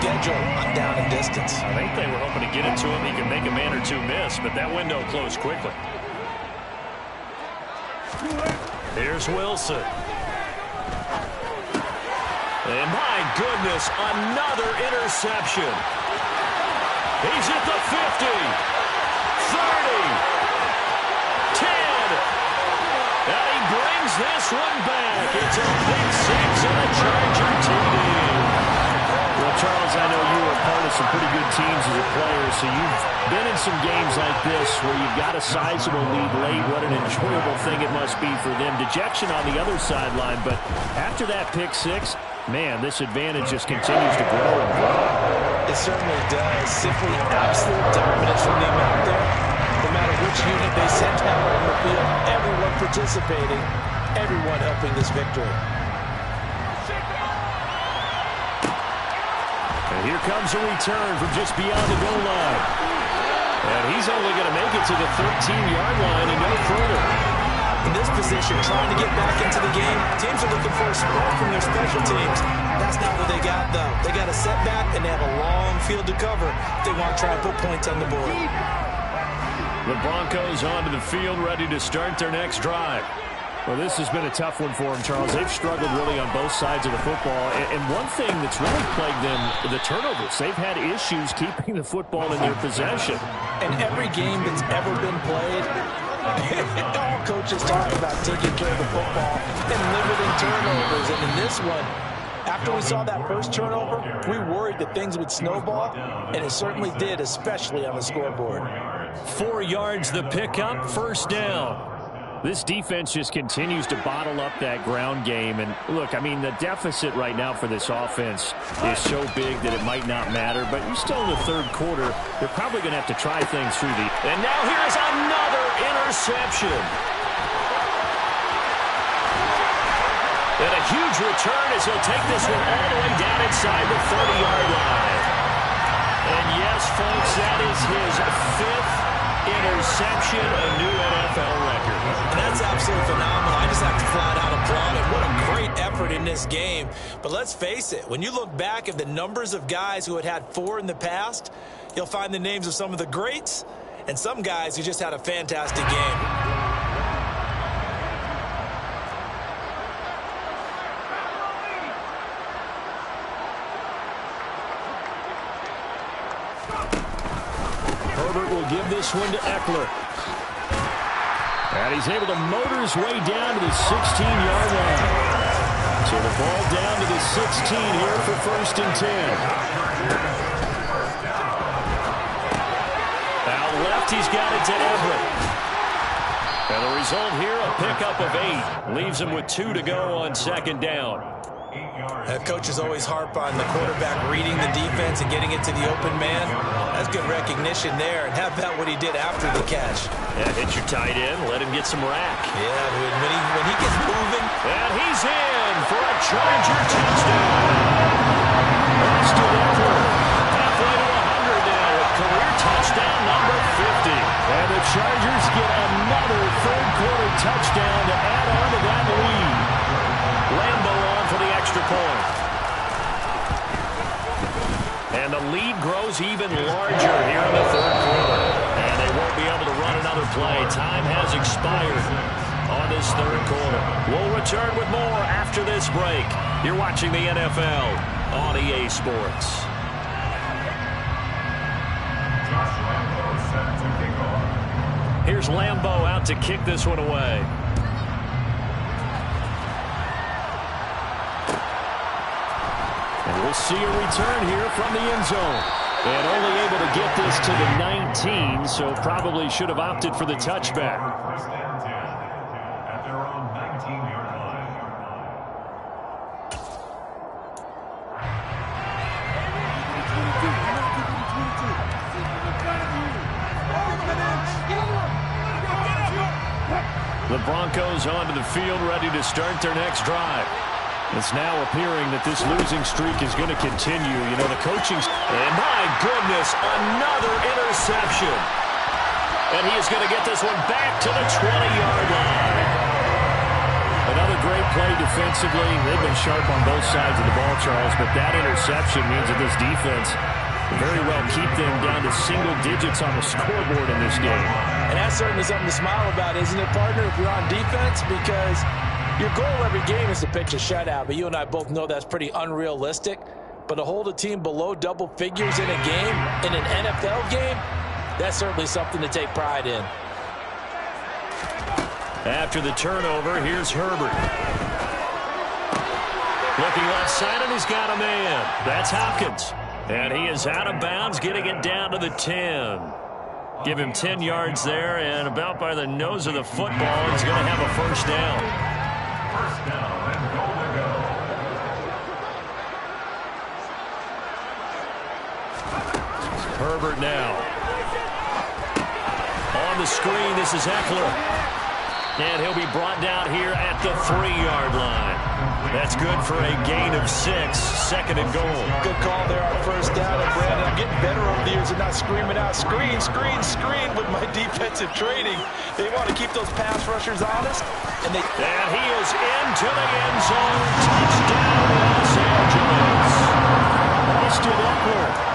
Speaker 4: Schedule on down and distance.
Speaker 3: I think they were hoping to get it to him. He can make a man or two miss, but that window closed quickly. Here's Wilson. And my goodness, another interception. He's at the 50, 30, brings this one back. It's a big six and a Charger TD.
Speaker 5: Well, Charles, I know you were part of some pretty good teams as a player, so you've been in some games like this where you've got a sizable lead late. What an enjoyable thing it must be for them. Dejection on the other sideline, but after that pick six, man, this advantage just continues to grow and grow.
Speaker 4: It certainly does. Simply absolute dominance from them out there. No matter which unit they sent out on the field, everyone participating, everyone helping this victory.
Speaker 5: Here comes a return from just beyond the goal line. And he's only going to make it to the 13-yard line and no further.
Speaker 4: In this position, trying to get back into the game, teams are looking for a spark from their special teams. That's not what they got, though. They got a setback, and they have a long field to cover if they want to try and put points on the board.
Speaker 5: The Broncos onto the field, ready to start their next drive. Well, this has been a tough one for them, Charles. They've struggled really on both sides of the football. And one thing that's really plagued them, the turnovers. They've had issues keeping the football in their possession.
Speaker 4: And every game that's ever been played, all coaches talk about taking care of the football and limiting turnovers. And in this one, after we saw that first turnover, we worried that things would snowball, and it certainly did, especially on the scoreboard.
Speaker 5: Four yards the pickup, first down. This defense just continues to bottle up that ground game. And look, I mean, the deficit right now for this offense is so big that it might not matter. But you're still in the third quarter. They're probably going to have to try things through the...
Speaker 3: And now here's another interception. And a huge return as he'll take this one all the way down inside the 30-yard line. And yes, folks, that is his fifth interception, a new NFL record.
Speaker 4: That's absolutely phenomenal. I just have to flat out applaud it. What a great effort in this game. But let's face it, when you look back at the numbers of guys who had had four in the past, you'll find the names of some of the greats and some guys who just had a fantastic game.
Speaker 5: Herbert will give this one to Ekeler. And he's able to motor his way down to the 16-yard line. So the ball down to the 16 here for first and 10. Out left, he's got it to Everett. And the result here, a pickup of eight. Leaves him with two to go on second down.
Speaker 4: Uh, coaches always harp on the quarterback reading the defense and getting it to the open man. That's good recognition there. And how about what he did after the catch?
Speaker 3: Yeah, hit your tight end, let him get some rack.
Speaker 4: Yeah, when, he, when he gets moving.
Speaker 3: And he's in for a Charger touchdown. Austin Ekeler halfway to 100 now with career touchdown number 50.
Speaker 5: And the Chargers get another third quarter touchdown to add on to that
Speaker 3: point. And the lead grows even larger here in the third quarter. And they won't be able to run another play. Time has expired on this third quarter. We'll return with more after this break. You're watching the NFL on EA Sports. Here's Lambo out to kick this one away.
Speaker 5: And we'll see a return here from the end zone. And only able to get this to the 19, so probably should have opted for the touchback.
Speaker 10: First and 10 at their own 19-yard line.
Speaker 5: The Broncos onto the field ready to start their next drive. It's now appearing that this losing streak is going to continue. You know, the coaching...
Speaker 3: And my goodness, another interception. And he is going to get this one back to the 20-yard line.
Speaker 5: Another great play defensively. They've been sharp on both sides of the ball, Charles, but that interception means that this defense very well keep them down to single digits on the scoreboard in this game.
Speaker 4: And that's certainly something to smile about, isn't it, partner, if you're on defense? Because your goal every game is to pitch a shutout, but you and I both know that's pretty unrealistic. But to hold a team below double figures in a game, in an NFL game, that's certainly something to take pride in.
Speaker 3: After the turnover, here's Herbert. Looking left side, and he's got a man. That's Hopkins. And he is out of bounds, getting it down to the 10. Give him 10 yards there, and about by the nose of the football, he's going to have a first down.
Speaker 10: First down and goal to go.
Speaker 3: Herbert now. On the screen, this is Ekeler. And he'll be brought down here at the three-yard line. That's good for a gain of six, second and goal.
Speaker 4: Good call there on first down. And Brandon, I'm getting better over the years and not screaming out, screen, screen, screen with my defensive training. They want to keep those pass rushers honest.
Speaker 3: And, they and he is into the end zone. Touchdown, Los Angeles. Austin three-yard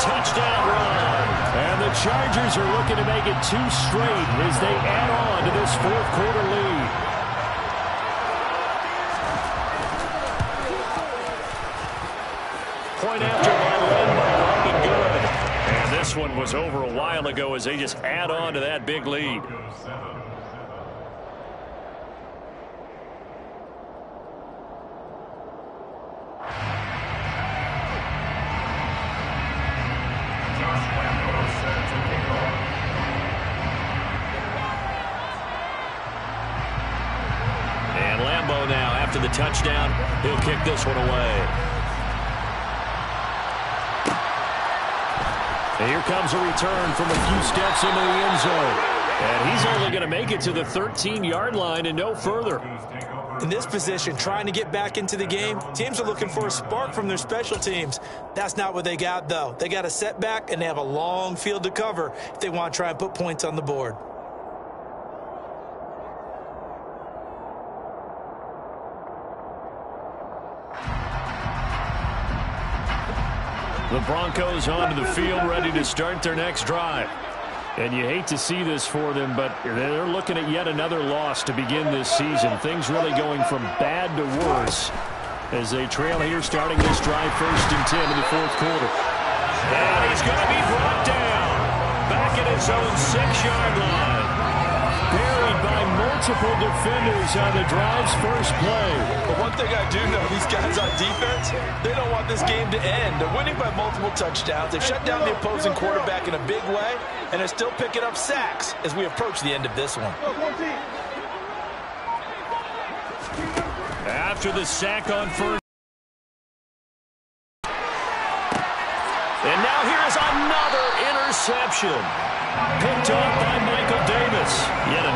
Speaker 3: touchdown run. And the Chargers are looking to make it two straight as they add on to this fourth quarter lead. Point after by Lambo good. And this one was over a while ago as they just add on to that big lead. Touchdown. He'll kick this one away. And here comes a return from a few steps into the end zone. And he's only going to make it to the 13-yard line and no further.
Speaker 4: In this position, trying to get back into the game, teams are looking for a spark from their special teams. That's not what they got, though. They got a setback, and they have a long field to cover if they want to try and put points on the board.
Speaker 3: The Broncos onto the field ready to start their next drive. And you hate to see this for them, but they're looking at yet another loss to begin this season. Things really going from bad to worse as they trail here starting this drive first and 10 in the fourth quarter. And he's going to be brought down back at his own six-yard line multiple defenders on the drive's first play.
Speaker 4: But one thing I do know, these guys on defense, they don't want this game to end. They're winning by multiple touchdowns. They've shut down the opposing quarterback in a big way, and they're still picking up sacks as we approach the end of this one.
Speaker 3: After the sack on first. And now here is another interception. Picked off by Michael Davis. Yet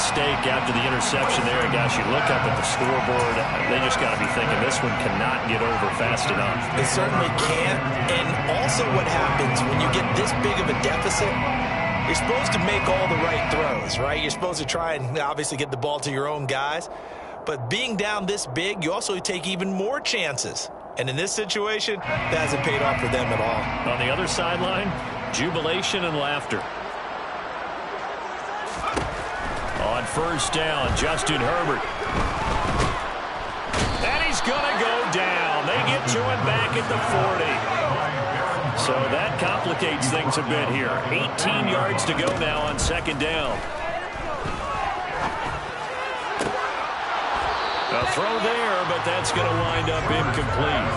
Speaker 3: mistake after the interception there. And gosh, you look up at the scoreboard, they just got to be thinking this one cannot get over fast enough.
Speaker 4: It certainly can't. And also what happens when you get this big of a deficit, you're supposed to make all the right throws, right? You're supposed to try and obviously get the ball to your own guys. But being down this big, you also take even more chances. And in this situation, that hasn't paid off for them at all.
Speaker 3: On the other sideline, jubilation and laughter. On first down, Justin Herbert. And he's going to go down. They get to him back at the 40. So that complicates things a bit here. 18 yards to go now on second down. A throw there, but that's going to wind up incomplete.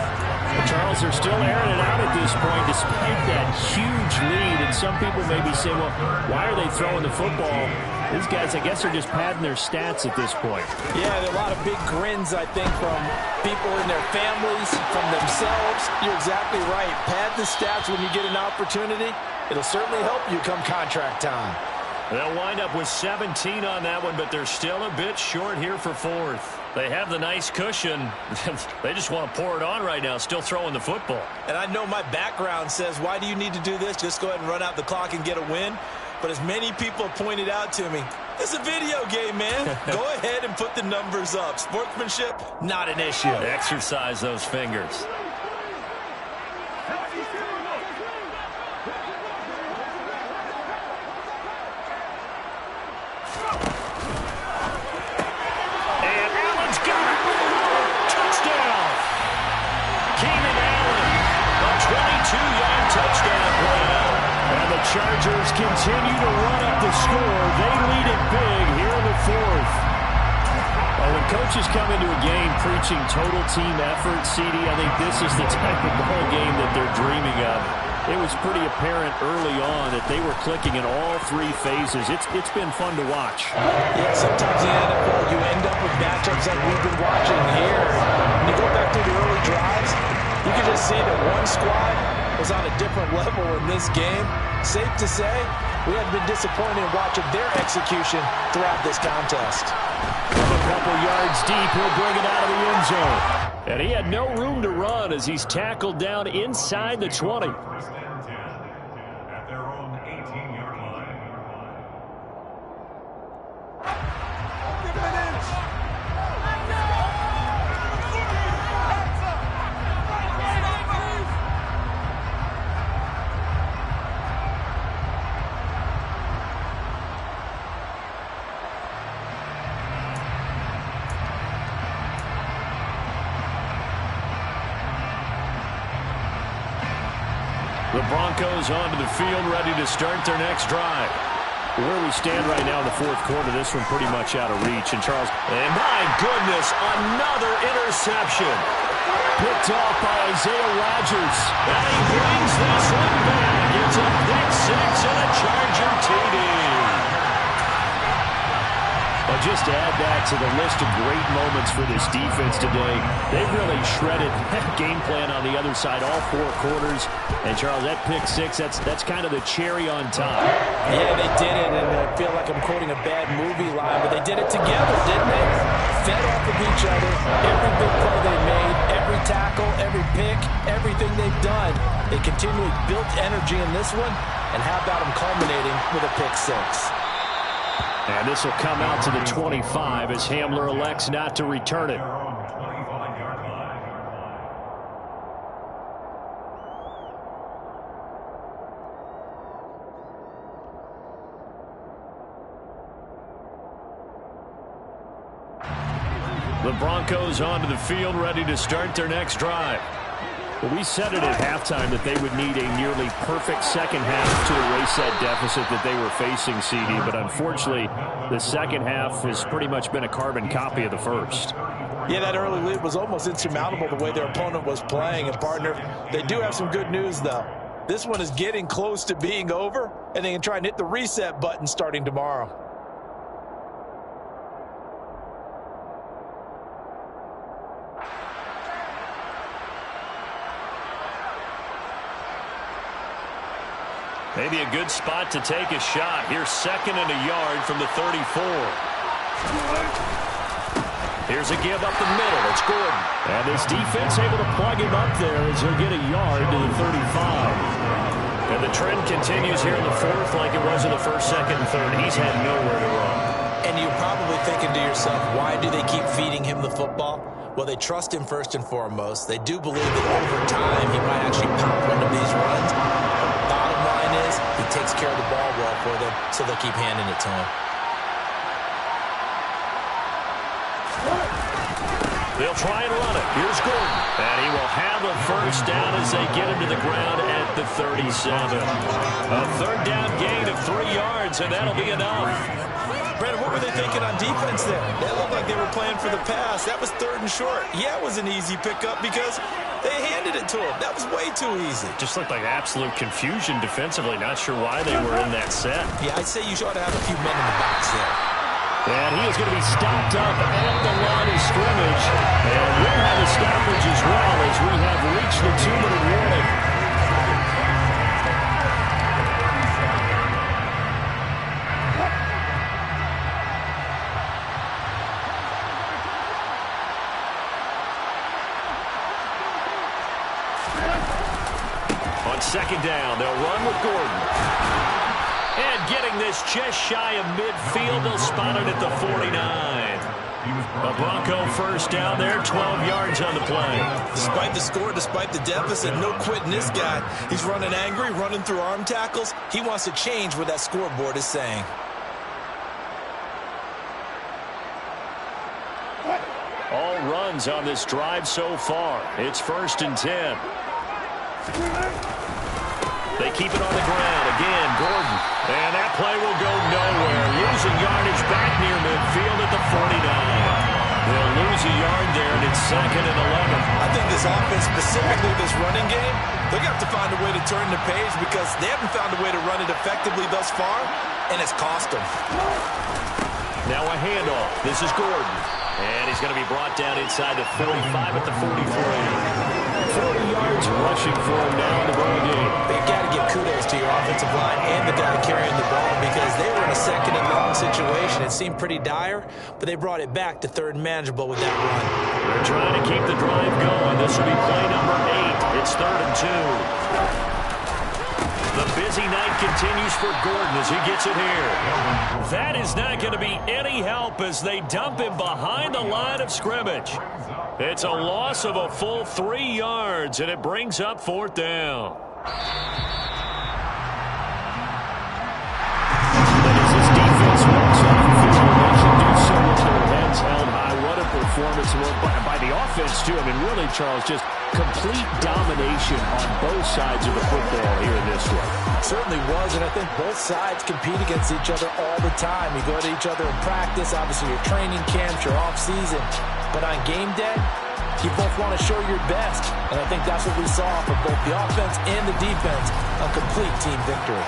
Speaker 5: The Charles, they're still airing it out at this point despite that huge lead. And some people may be saying, well, why are they throwing the football? These guys, I guess, are just padding their stats at this point.
Speaker 4: Yeah, a lot of big grins, I think, from people in their families, from themselves. You're exactly right. Pad the stats when you get an opportunity. It'll certainly help you come contract time.
Speaker 3: They'll wind up with 17 on that one, but they're still a bit short here for fourth. They have the nice cushion. they just want to pour it on right now, still throwing the football.
Speaker 4: And I know my background says, why do you need to do this? Just go ahead and run out the clock and get a win. But as many people pointed out to me, it's a video game, man. go ahead and put the numbers up. Sportsmanship, not an issue.
Speaker 3: Exercise those fingers. Continue to run up the score. They lead it big here in the fourth. Well, when coaches come into a game preaching total team effort, CD, I think this is the type of ball game that they're dreaming of. It was pretty apparent early on that they were clicking in all three phases. It's It's been fun to watch.
Speaker 4: Yeah, sometimes in the NFL you end up with matchups like we've been watching here. When you go back to the early drives, you can just see that one squad was on a different level in this game. Safe to say, we have been disappointed in watching their execution throughout this contest.
Speaker 5: From a couple yards deep, he'll bring it out of the end zone. And he had no room to run as he's tackled down inside the 20.
Speaker 3: Broncos onto the field, ready to start their next drive.
Speaker 5: Where we stand right now in the fourth quarter, this one pretty much out of reach. And Charles,
Speaker 3: And my goodness, another interception.
Speaker 5: picked off by Isaiah Rodgers.
Speaker 3: And he brings this one back. It's a pick six and a Charger TD.
Speaker 5: But just to add that to the list of great moments for this defense today, they've really shredded that game plan on the other side all four quarters. And Charles, that pick six, that's that's kind of the cherry on top.
Speaker 4: Yeah, they did it, and I feel like I'm quoting a bad movie line, but they did it together, didn't they? Fed off of each other. Every big play they made, every tackle, every pick, everything they've done. They continually built energy in this one, and how about them culminating with a pick six?
Speaker 5: And this will come out to the 25 as Hamler elects not to return it.
Speaker 10: Their own 25-yard line.
Speaker 3: The Broncos onto the field, ready to start their next drive.
Speaker 5: We said it at halftime that they would need a nearly perfect second half to erase that deficit that they were facing, CD. But unfortunately, the second half has pretty much been a carbon copy of the first.
Speaker 4: Yeah, that early lead was almost insurmountable the way their opponent was playing. And, partner, they do have some good news, though. This one is getting close to being over, and they can try and hit the reset button starting tomorrow.
Speaker 3: Maybe a good spot to take a shot. Here, second and a yard from the 34. Here's a give up the middle. It's Gordon.
Speaker 5: And this defense able to plug him up there as he'll get a yard to the 35.
Speaker 3: And the trend continues here in the fourth like it was in the first, second, and third. He's had nowhere to run.
Speaker 4: And you're probably thinking to yourself, why do they keep feeding him the football? Well, they trust him first and foremost. They do believe that over time he might actually pop one of these runs. Takes care of the ball well for them, so they'll keep handing it to him.
Speaker 3: They'll try and run it. Here's Gordon. And he will have a first down as they get him to the ground at the 37. A third down gain of three yards, and that'll be enough.
Speaker 4: Brandon, what were they thinking on defense there? That looked like they were playing for the pass. That was third and short. Yeah, it was an easy pickup because they handed it to him. That was way too easy.
Speaker 3: Just looked like absolute confusion defensively. Not sure why they were in that set.
Speaker 4: Yeah, I'd say you ought to have a few men in the box there.
Speaker 5: And he is going to be stopped up at the line of scrimmage. And we'll have a stoppage as well as we have reached the two-minute warning.
Speaker 3: Second down, they'll run with Gordon. And getting this just shy of midfield, they'll spot it at the 49. A Bronco first down there, 12 yards on the play.
Speaker 4: Despite the score, despite the deficit, no quitting this guy. He's running angry, running through arm tackles. He wants to change what that scoreboard is saying.
Speaker 3: All runs on this drive so far. It's first and 10. They keep it on the ground. Again, Gordon. And that play will go nowhere. Losing yardage back near midfield at the 49. They'll lose a yard there, and it's second and 11.
Speaker 4: I think this offense, specifically this running game, they're going to have to find a way to turn the page because they haven't found a way to run it effectively thus far, and it's cost them.
Speaker 3: Now a handoff. This is Gordon. And he's going to be brought down inside the 45 at the 43.
Speaker 5: 40 yards rushing for him now in the ball game.
Speaker 9: They've got to give kudos to your offensive line and the guy carrying the ball because they were in a second and long situation. It seemed pretty dire, but they brought it back to third manageable with that run.
Speaker 3: They're trying to keep the drive going. This will be play number eight. It's third and two. Busy night continues for Gordon as he gets it here. That is not going to be any help as they dump him behind the line of scrimmage. It's a loss of a full three yards, and it brings up fourth down.
Speaker 5: Performance by, by the offense, too. I mean, really, Charles, just complete domination on both sides of the football here in this one.
Speaker 9: certainly was, and I think both sides compete against each other all the time. You go to each other in practice, obviously your training camps, your off season, but on game day, you both want to show your best, and I think that's what we saw for both the offense and the defense, a complete team victory.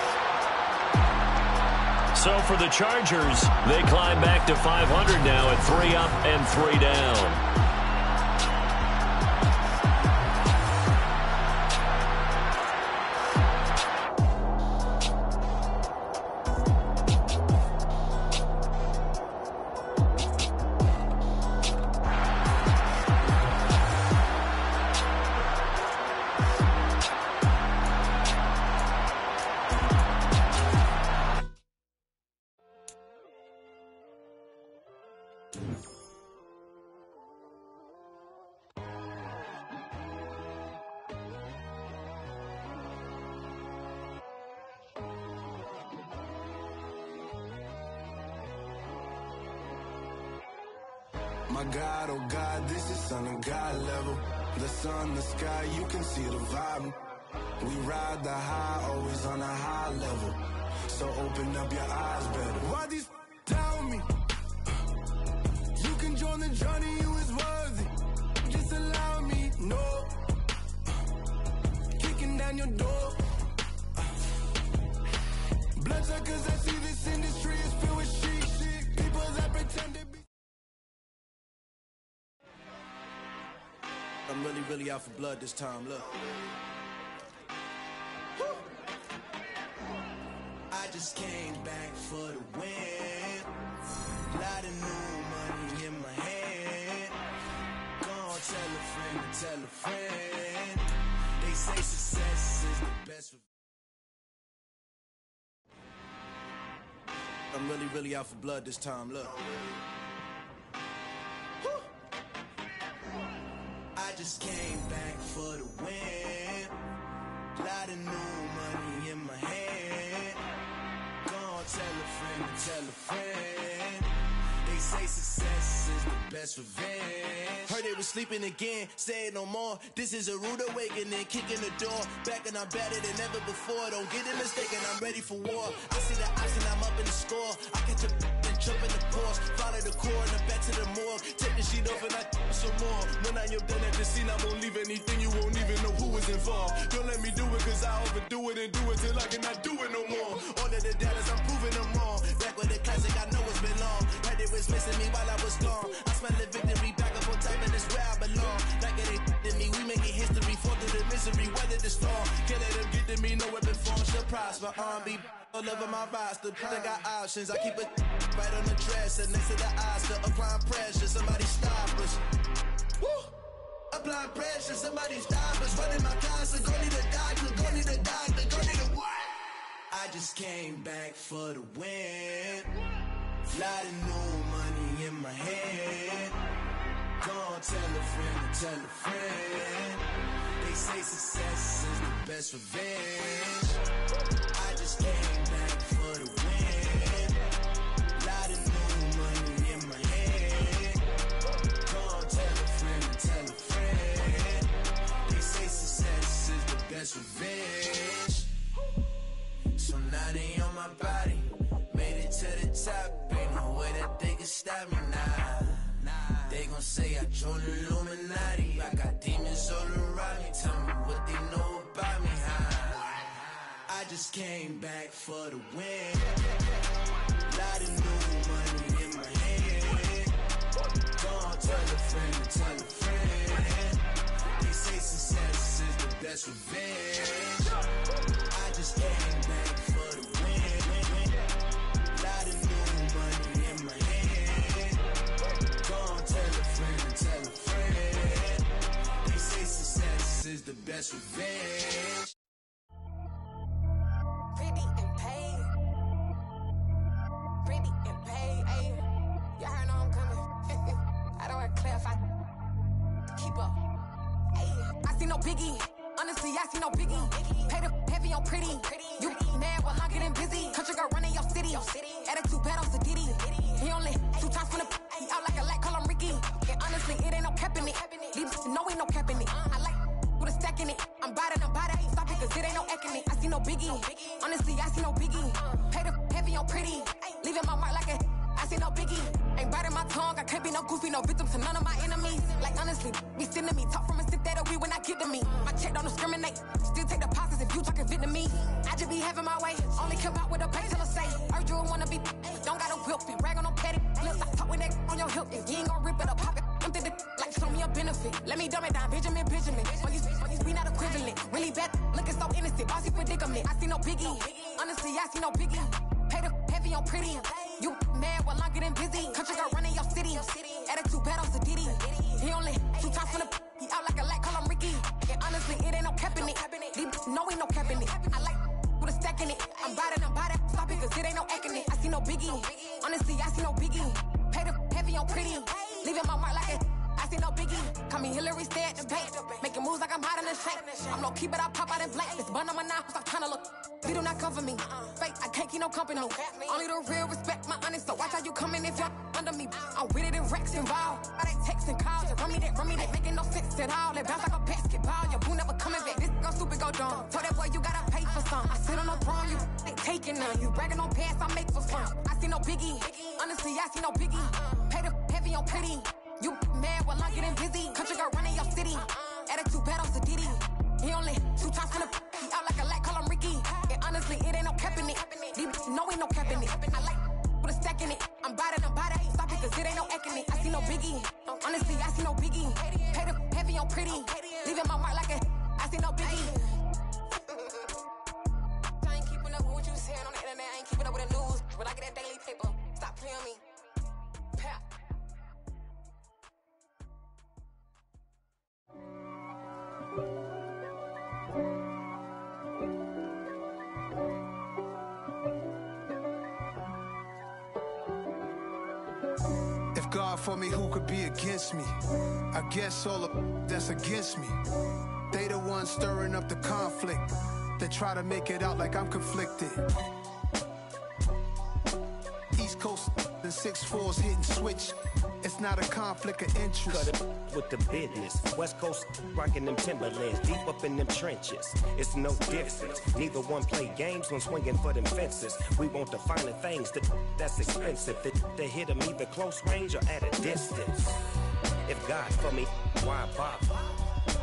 Speaker 3: So for the Chargers, they climb back to 500 now at three up and three down.
Speaker 11: God, oh God, this is on a God level. The sun, the sky, you can see the vibe. We ride the high, always on a high level. So open up your eyes better. Why these tell me? You can join the journey, you is worthy. Just allow me, no. Kicking down your door. Bloodsuckers, I see really, out for blood this time. Look. I just came back for the win. Lot of new money in my hand. Gonna tell a friend to tell a friend. They say success is the best. I'm really, really out for blood this time. Look. Just came back for the win. Lot of new money in my hand. Gonna tell a friend to tell a friend. They say success is the best revenge. Heard they was sleeping again, say it no more. This is a rude awakening, kicking the door. Back and I'm better than ever before. Don't get it mistaken, I'm ready for war. I see the option, I'm up in the score. I catch a jump in the Porsche. Follow the core and back to the morgue. Take the sheet off and I some more. When I am done at the scene, I won't leave anything. You won't even know who is involved. Don't let me do it, cause I overdo it and do it till I cannot do it no more. All of the doubters, I'm proving them wrong. Back with the classic, I know it's been long. Heard it was missing me while I was gone. I smell the victory back up on time, and it's where I belong. Like it ain't to me, we misery, weather the storm. Can't let them get to me, no weapon form should prosper. R&B all over my roster. I got options, I keep it right on the dresser. Next to the Oscar, applying pressure. Somebody stop us. Woo! Applying pressure, somebody stop us. Running my concert, go need a doctor, go need a doctor, go need a what? I just came back for the win. Lot of new money in my hand. Gonna tell a friend to tell a friend. Say success is the best revenge. I just came back for the win. Lot of new money in my hand. Gonna tell a friend tell a friend. They say success is the best revenge. So now they on my body. Made it to the top. Ain't no way that they can stop me now. They gon' say I joined Illuminati. I got demons all around me. Tell me what they know about me. I just came back for the win. Lot of new money in my hand. Gonna friend to tell a friend. They say success is the best revenge. I just came success is the best revenge.
Speaker 12: Pretty and paid. Pretty and paid. Y'all heard I'm coming. I don't clarify. Keep up. I see no. Honestly, I see no biggie. Pay the heavy on pretty. You mad while I'm getting busy. Country girl running your city. Attitude bad on Diddy. He only two times from the he out like a light, call him Ricky. And honestly, it ain't no cap in. These no ain't no cap in it. I like with a stack in it. I'm bad I'm bad ain't stop it cause it ain't no acting it. I see no biggie. Honestly, I see no biggie. Pay the heavy on pretty. Leaving my mark like a I see no biggie. Ain't biting my tongue. I can't be no goofy, no victim to none of my enemies. Like honestly, be sending me talk from a sip that weed when I get to me. My check don't discriminate. Still take deposits if you talking Vietnamese. I just be having my way. Only come out with a pay till I say. Heard you wanna be. Don't gotta whip it. Rag on no petty. Flips. I talk with that on your hip. If you ain't gonna rip it or pop it. Empty the like show me a benefit. Let me dumb it down. Benjamin, Benjamin. When you, we not equivalent. Really bad. Looking so innocent. Bossy predicament. I see no biggie. Honestly, I see no biggie. Pay the heavy on pretty. You mad while I'm getting busy. Country girl running your city. Attitude bad on Diddy. He only two times from the he out like a light, call him Ricky. And honestly, it ain't no cap in it. These no ain't no cap in it. I like with a stack in it. I'm bad I'm bad Stop it, cause it ain't no acting it. I see no biggie. Honestly, I see no biggie. Pay the heavy on pretty. Leaving my mark like a I see no biggie. Call me Hillary, stay at the bank. Making moves like I'm hot in the shank. I'm low key, but I pop out in blank. This bun on my knife, stop trying to look. They do not cover me. Uh-uh. Fake, I can't keep no company. Only the real respect my honest. So watch how you coming if y'all under me. I'm with it in Rex involved. I they and calls. Run me that, run me that. Making no sense at all. They bounce like a basketball. Your boo never coming back. This go stupid, go dumb. Told that boy you gotta pay for some. I sit on no throne, you they taking none. You bragging on pants, I make for fun. I see no biggie. Honestly, I see no biggie. Uh-uh. Pay the heavy on pretty. You mad while I'm getting busy. Country girl running your city. Attitude bad on Diddy. He only two times from the he out like a light, call him Ricky. And honestly, it ain't no cap in it. These no ain't no cap in it. I like with a stack in it. I'm bad I'm bad Stop it, cause it ain't no acting it. I see no biggie. Honestly, I see no biggie. Pay the heavy on pretty. Leaving my mark like a I see no biggie. I ain't keeping up with what you saying on the internet. I ain't keeping up with the news. But I get that daily paper. Stop playing me.
Speaker 13: For me, who could be against me? I guess all of that's against me. They the ones stirring up the conflict. They try to make it out like I'm conflicted. East Coast and six fours hitting switch. It's not a conflict of interest.
Speaker 14: Cut it with the business. West Coast rocking them Timberlands, deep up in them trenches. It's no difference. Neither one play games when swinging for them fences. We want the finer things that that's expensive. That they hit them either close range or at a distance. If God for me, why bother?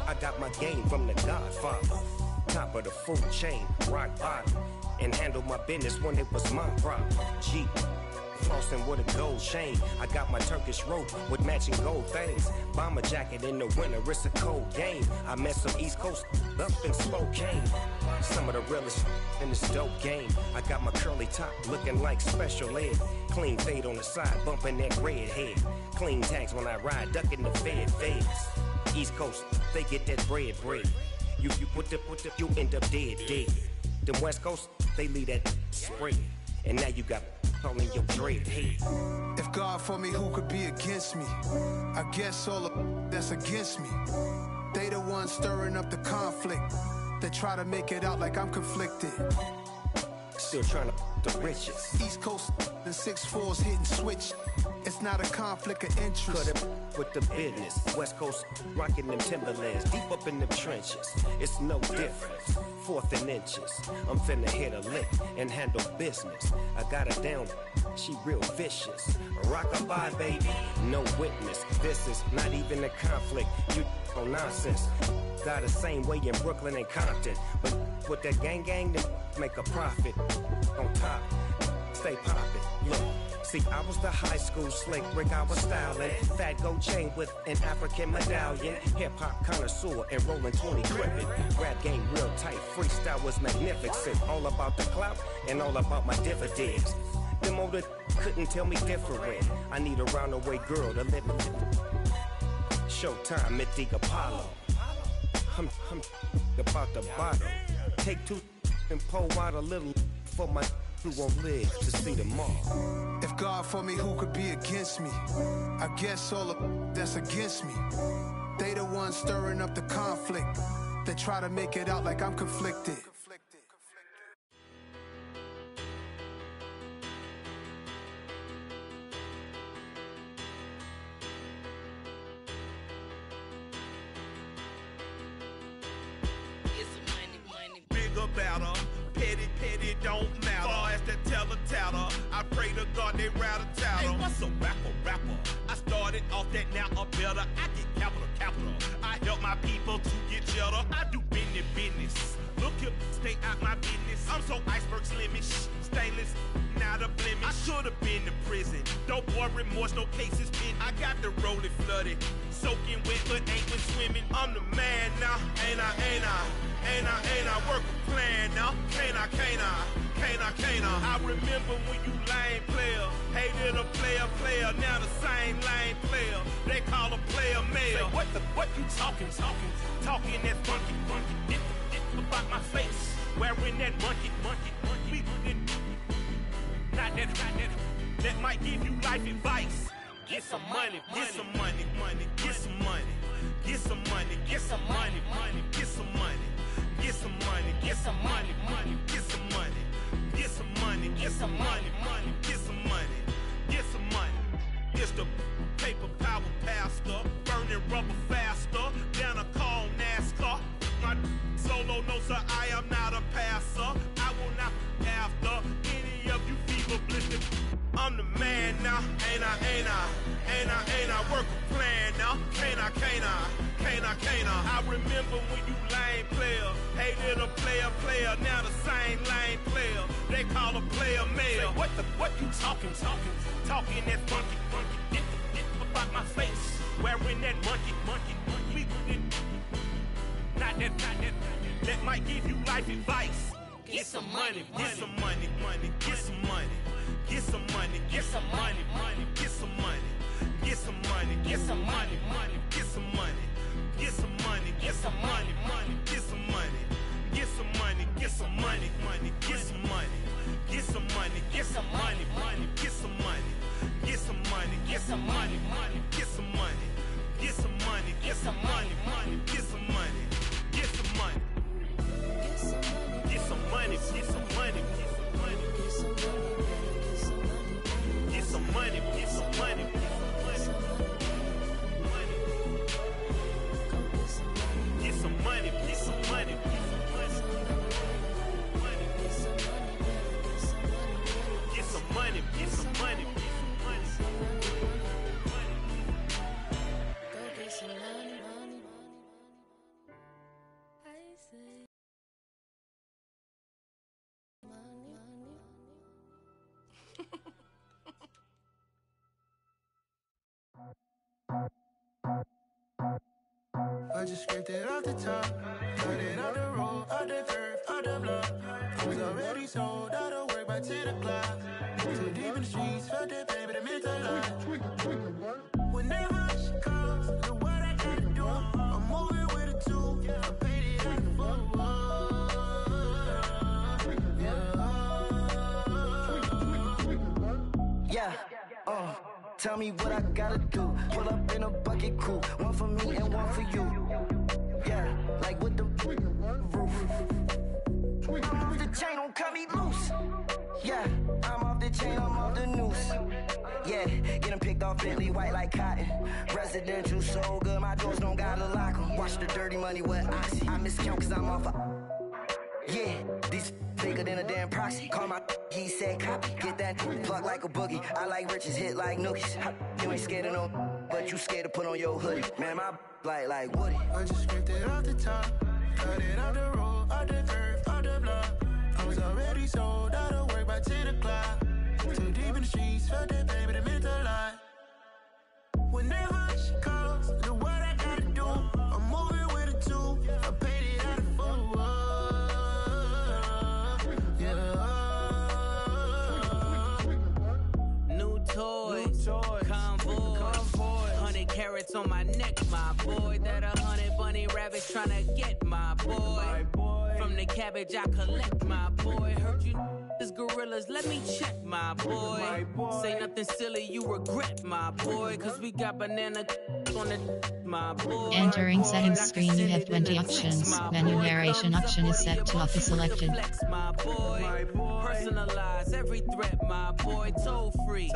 Speaker 14: I got my game from the Godfather. Top of the food chain, rock bottom. And handle my business when it was my problem. G. Flossing with a gold chain. I got my Turkish rope with matching gold things. Bomber jacket in the winter, it's a cold game. I met some East Coast up in Spokane. Some of the realest in this dope game. I got my curly top looking like Special Ed. Clean fade on the side, bumping that red head. Clean tags when I ride, ducking the fed feds. East Coast, they get that bread bread. You you put the put the you end up dead dead. Them West Coast, they leave that spread. And now you got all in your dread head.
Speaker 13: If God for me, who could be against me? I guess all of that's against me. They the ones stirring up the conflict. They try to make it out like I'm conflicted.
Speaker 14: Still trying to the riches.
Speaker 13: East Coast the six fours hitting switch. It's not a conflict of interest.
Speaker 14: Cut it with the business. West Coast rocking them Timberlands, deep up in them trenches. It's no difference. Fourth and inches. I'm finna hit a lick and handle business. I got her down. She real vicious. Rockabye, baby. No witness. This is not even a conflict. You on nonsense. Got the same way in Brooklyn and Compton. But with that gang gang, they make a profit on top. stay poppin'. Look. See, I was the high school slick brick I was styling. Fat gold chain with an African medallion. Hip hop connoisseur and rolling 20 gripping. Rap game real tight, freestyle was magnificent. All about the clout and all about my dividends. Them older couldn't tell me different. I need a roundaway girl to live. Showtime at the Apollo. I'm, about the bottle. Take two and pour out a little for my who won't live to see tomorrow.
Speaker 13: If God for me, who could be against me? I guess all of that's against me. They the ones stirring up the conflict. They try to make it out like I'm conflicted.
Speaker 15: They rattle tattle. Hey, what's a rapper, rapper? I started off that, now I'm better. I get capital, capital. I help my people to get cheddar. I do business, business. Look here, stay out my business. I'm so iceberg slimish, stainless, not a blemish. I should have been to prison. Don't boy remorse, no cases pinned. I got the rolling flooded, soaking wet, but ain't been swimming. I'm the man now, ain't I, ain't I? Ain't I, ain't I work a plan now? Can't I, can't I? Can't I, can't I? I remember when you lame player, hated a player, player, now the same lame player. They call a player mayor. Say, what the, what you talking, talking, talking that funky, funky, dip, dip about my face. Wearing that monkey, monkey, monkey, monkey. Not that, not that, that might give you life advice. Get some money, get some money, money, get some money, get some money, get some I
Speaker 11: just scraped it off the top, cut it off the road, out the out the block. I was already sold out of work by 10 o'clock. Too deep in the streets, felt that it meant a lot. Whenever she calls, know what I gotta do. I'm moving with a two, I paid it a fool.
Speaker 16: Yeah, uh, tell me what I gotta do. Pull up in a bucket crew, one for me and one for you. Don't cut me loose. Yeah, I'm off the chain, I'm off the noose. Yeah, getting picked off Bentley white like cotton. Residential so good, my doors don't gotta lock 'em. Watch the dirty money with oxy. I miscount cause I'm off a. Yeah, these bigger than a damn proxy. Call my he said copy. Get that plug like a boogie. I like riches, hit like nookies. You ain't scared of no, but you scared to put on your hoodie. Man, my like like Woody.
Speaker 11: I just scraped it off the top, cut it off the road, out the curve, so sold out of work by 10 o'clock. Too deep in the streets,
Speaker 17: felt that baby, that meant a lot. Whenever she calls, the what
Speaker 11: I gotta do, I'm moving with a two. I paid it out of four. Oh, yeah. New toys, New toys.
Speaker 18: convoy, convoy. hundred carrots on my neck, my boy. That a hundred bunny rabbits trying to get my boy. My boy. From the cabbage I collect, my boy. Heard you is gorillas, let me check, my boy. Say nothing silly, you regret, my boy. Cause we got banana on the, my boy.
Speaker 19: Entering settings screen you have 20 options. Menu narration option is set to offer selected.
Speaker 18: My boy. Personalize every threat, my boy. Toll free.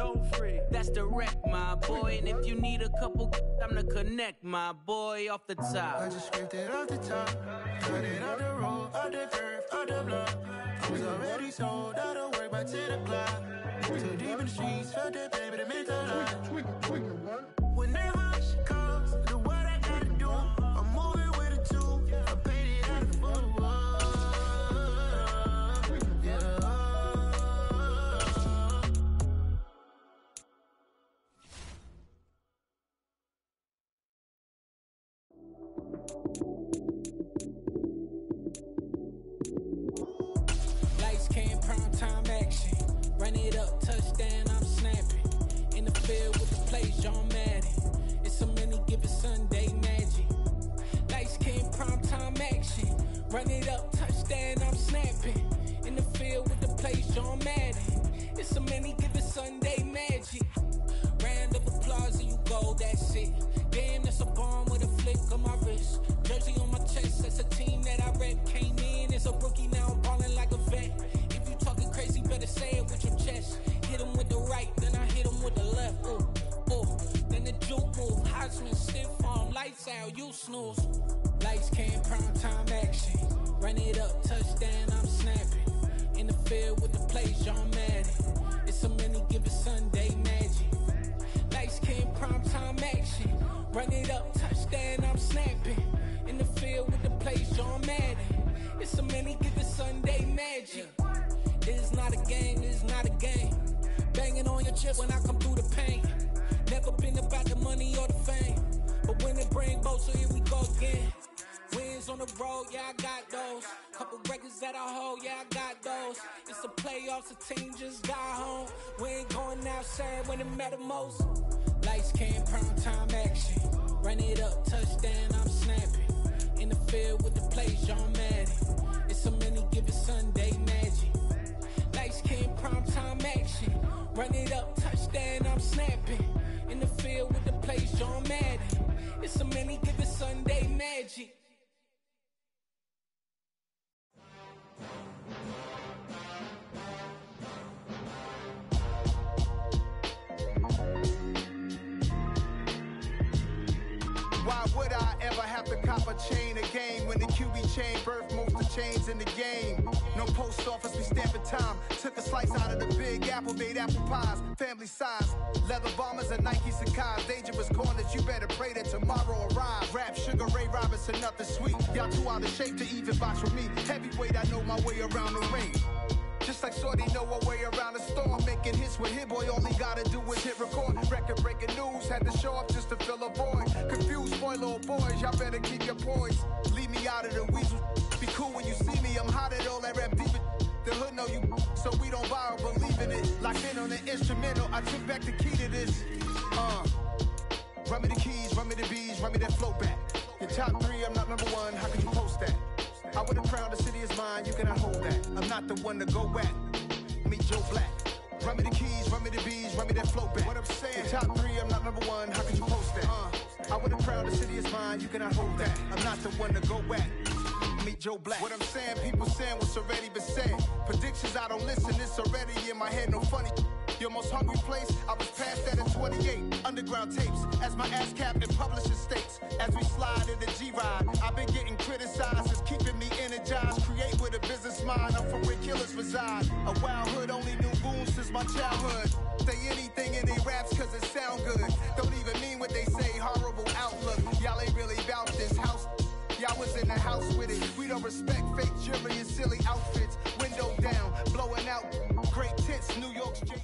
Speaker 18: That's direct, my boy. And if you need a couple, I'm the connect, my boy, off the top.
Speaker 11: I just scraped it off the top, cut it off the road, off the curve, off the block. I was already sold, out of work by 10 o'clock. Too deep in the streets, felt that it meant a lot. Whenever she calls,
Speaker 18: Run it up, touchdown, I'm snapping. In the field with the plays, John Madden. It's a many given Sunday magic. Round of applause and you go, that's it. Damn, that's a bomb with a flick on my wrist. Jersey on my chest, that's a team that I rep. Came in as a rookie, now I'm balling like a vet. If you talking crazy, better say it with your chest. Hit him with the right, then I hit him with the left. Ooh, ooh. Then the juke move, Heisman, stiff arm, lights out, you snooze. Lights came, prime time action. Run it up, touchdown, I'm snapping. In the field with the plays, John Madden. It's a many given Sunday magic. Lights came, prime time action. Run it up, touchdown, I'm snapping. In the field with the plays, John Madden. It's a many given Sunday magic. It is not a game, it is not a game. Banging on your chest when I come through the pain. Never been about the money or the fame. But when it bring both, so here we go again. Wins on the road, yeah, I got those. Couple records that I hold, yeah, I got those. It's the playoffs, the team just got home. We ain't going outside when it matter most. Lights came, prime time action. Run it up, touchdown, I'm snapping. In the field with the plays, John Madden. It's a many given Sunday magic. Lights came, prime time action. Run it up, touchdown, I'm snapping. In the field with the plays, John Madden. It's a many given Sunday magic.
Speaker 13: Chain again when the QB chain birth most the chains in the game? No post office, we stamping time. Took a slice out of the big apple, made apple pies, family size. Leather bombers and Nike Sacai's. Dangerous corners, you better pray that tomorrow arrives. Rap, sugar, Ray Robinson, nothing sweet. Y'all too out of shape to even box with me. Heavyweight, I know my way around the ring. Just like Shorty know her way around the storm, making hits with Hit Boy. All he gotta do is hit record. Record breaking news, had to show up just to fill a void. Confused boy, little boys, y'all better keep your poise. Leave me out of the weasel. Be cool when you see me, I'm hot at all that rap deep. The hood know you, so we don't buy borrow, believe in it. Locked in on the instrumental, I took back the key to this. Uh, run me the keys, run me the bees, run me that flow back. Your top three, I'm not number one, how could you post that? I would have crowned the city is mine, you cannot hold that. I'm not the one to go at. Meet Joe Black. Run me the keys, run me the bees, run me that flow back. What I'm saying, top three, I'm not number one, how could you post that? Uh, I would have crowned the city is mine, you cannot hold that. I'm not the one to go at. Meet Joe Black. What I'm saying, people saying what's already been said. Predictions, I don't listen, it's already in my head, no funny. Your most hungry place, I was past that at 28. Underground tapes, as my ass cap in publishing states. As we slide in the G-Ride, I've been getting criticized, energized. Create with a business mind, I'm from where killers reside. A wild hood, only knew goons since my childhood. Say anything in they raps cause it sound good. Don't even mean what they say, horrible outlook. Y'all ain't really about this house. Y'all was in the house with it. We don't respect fake jewelry and silly outfits. Window down, blowing out great tits, New York's J.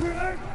Speaker 10: React!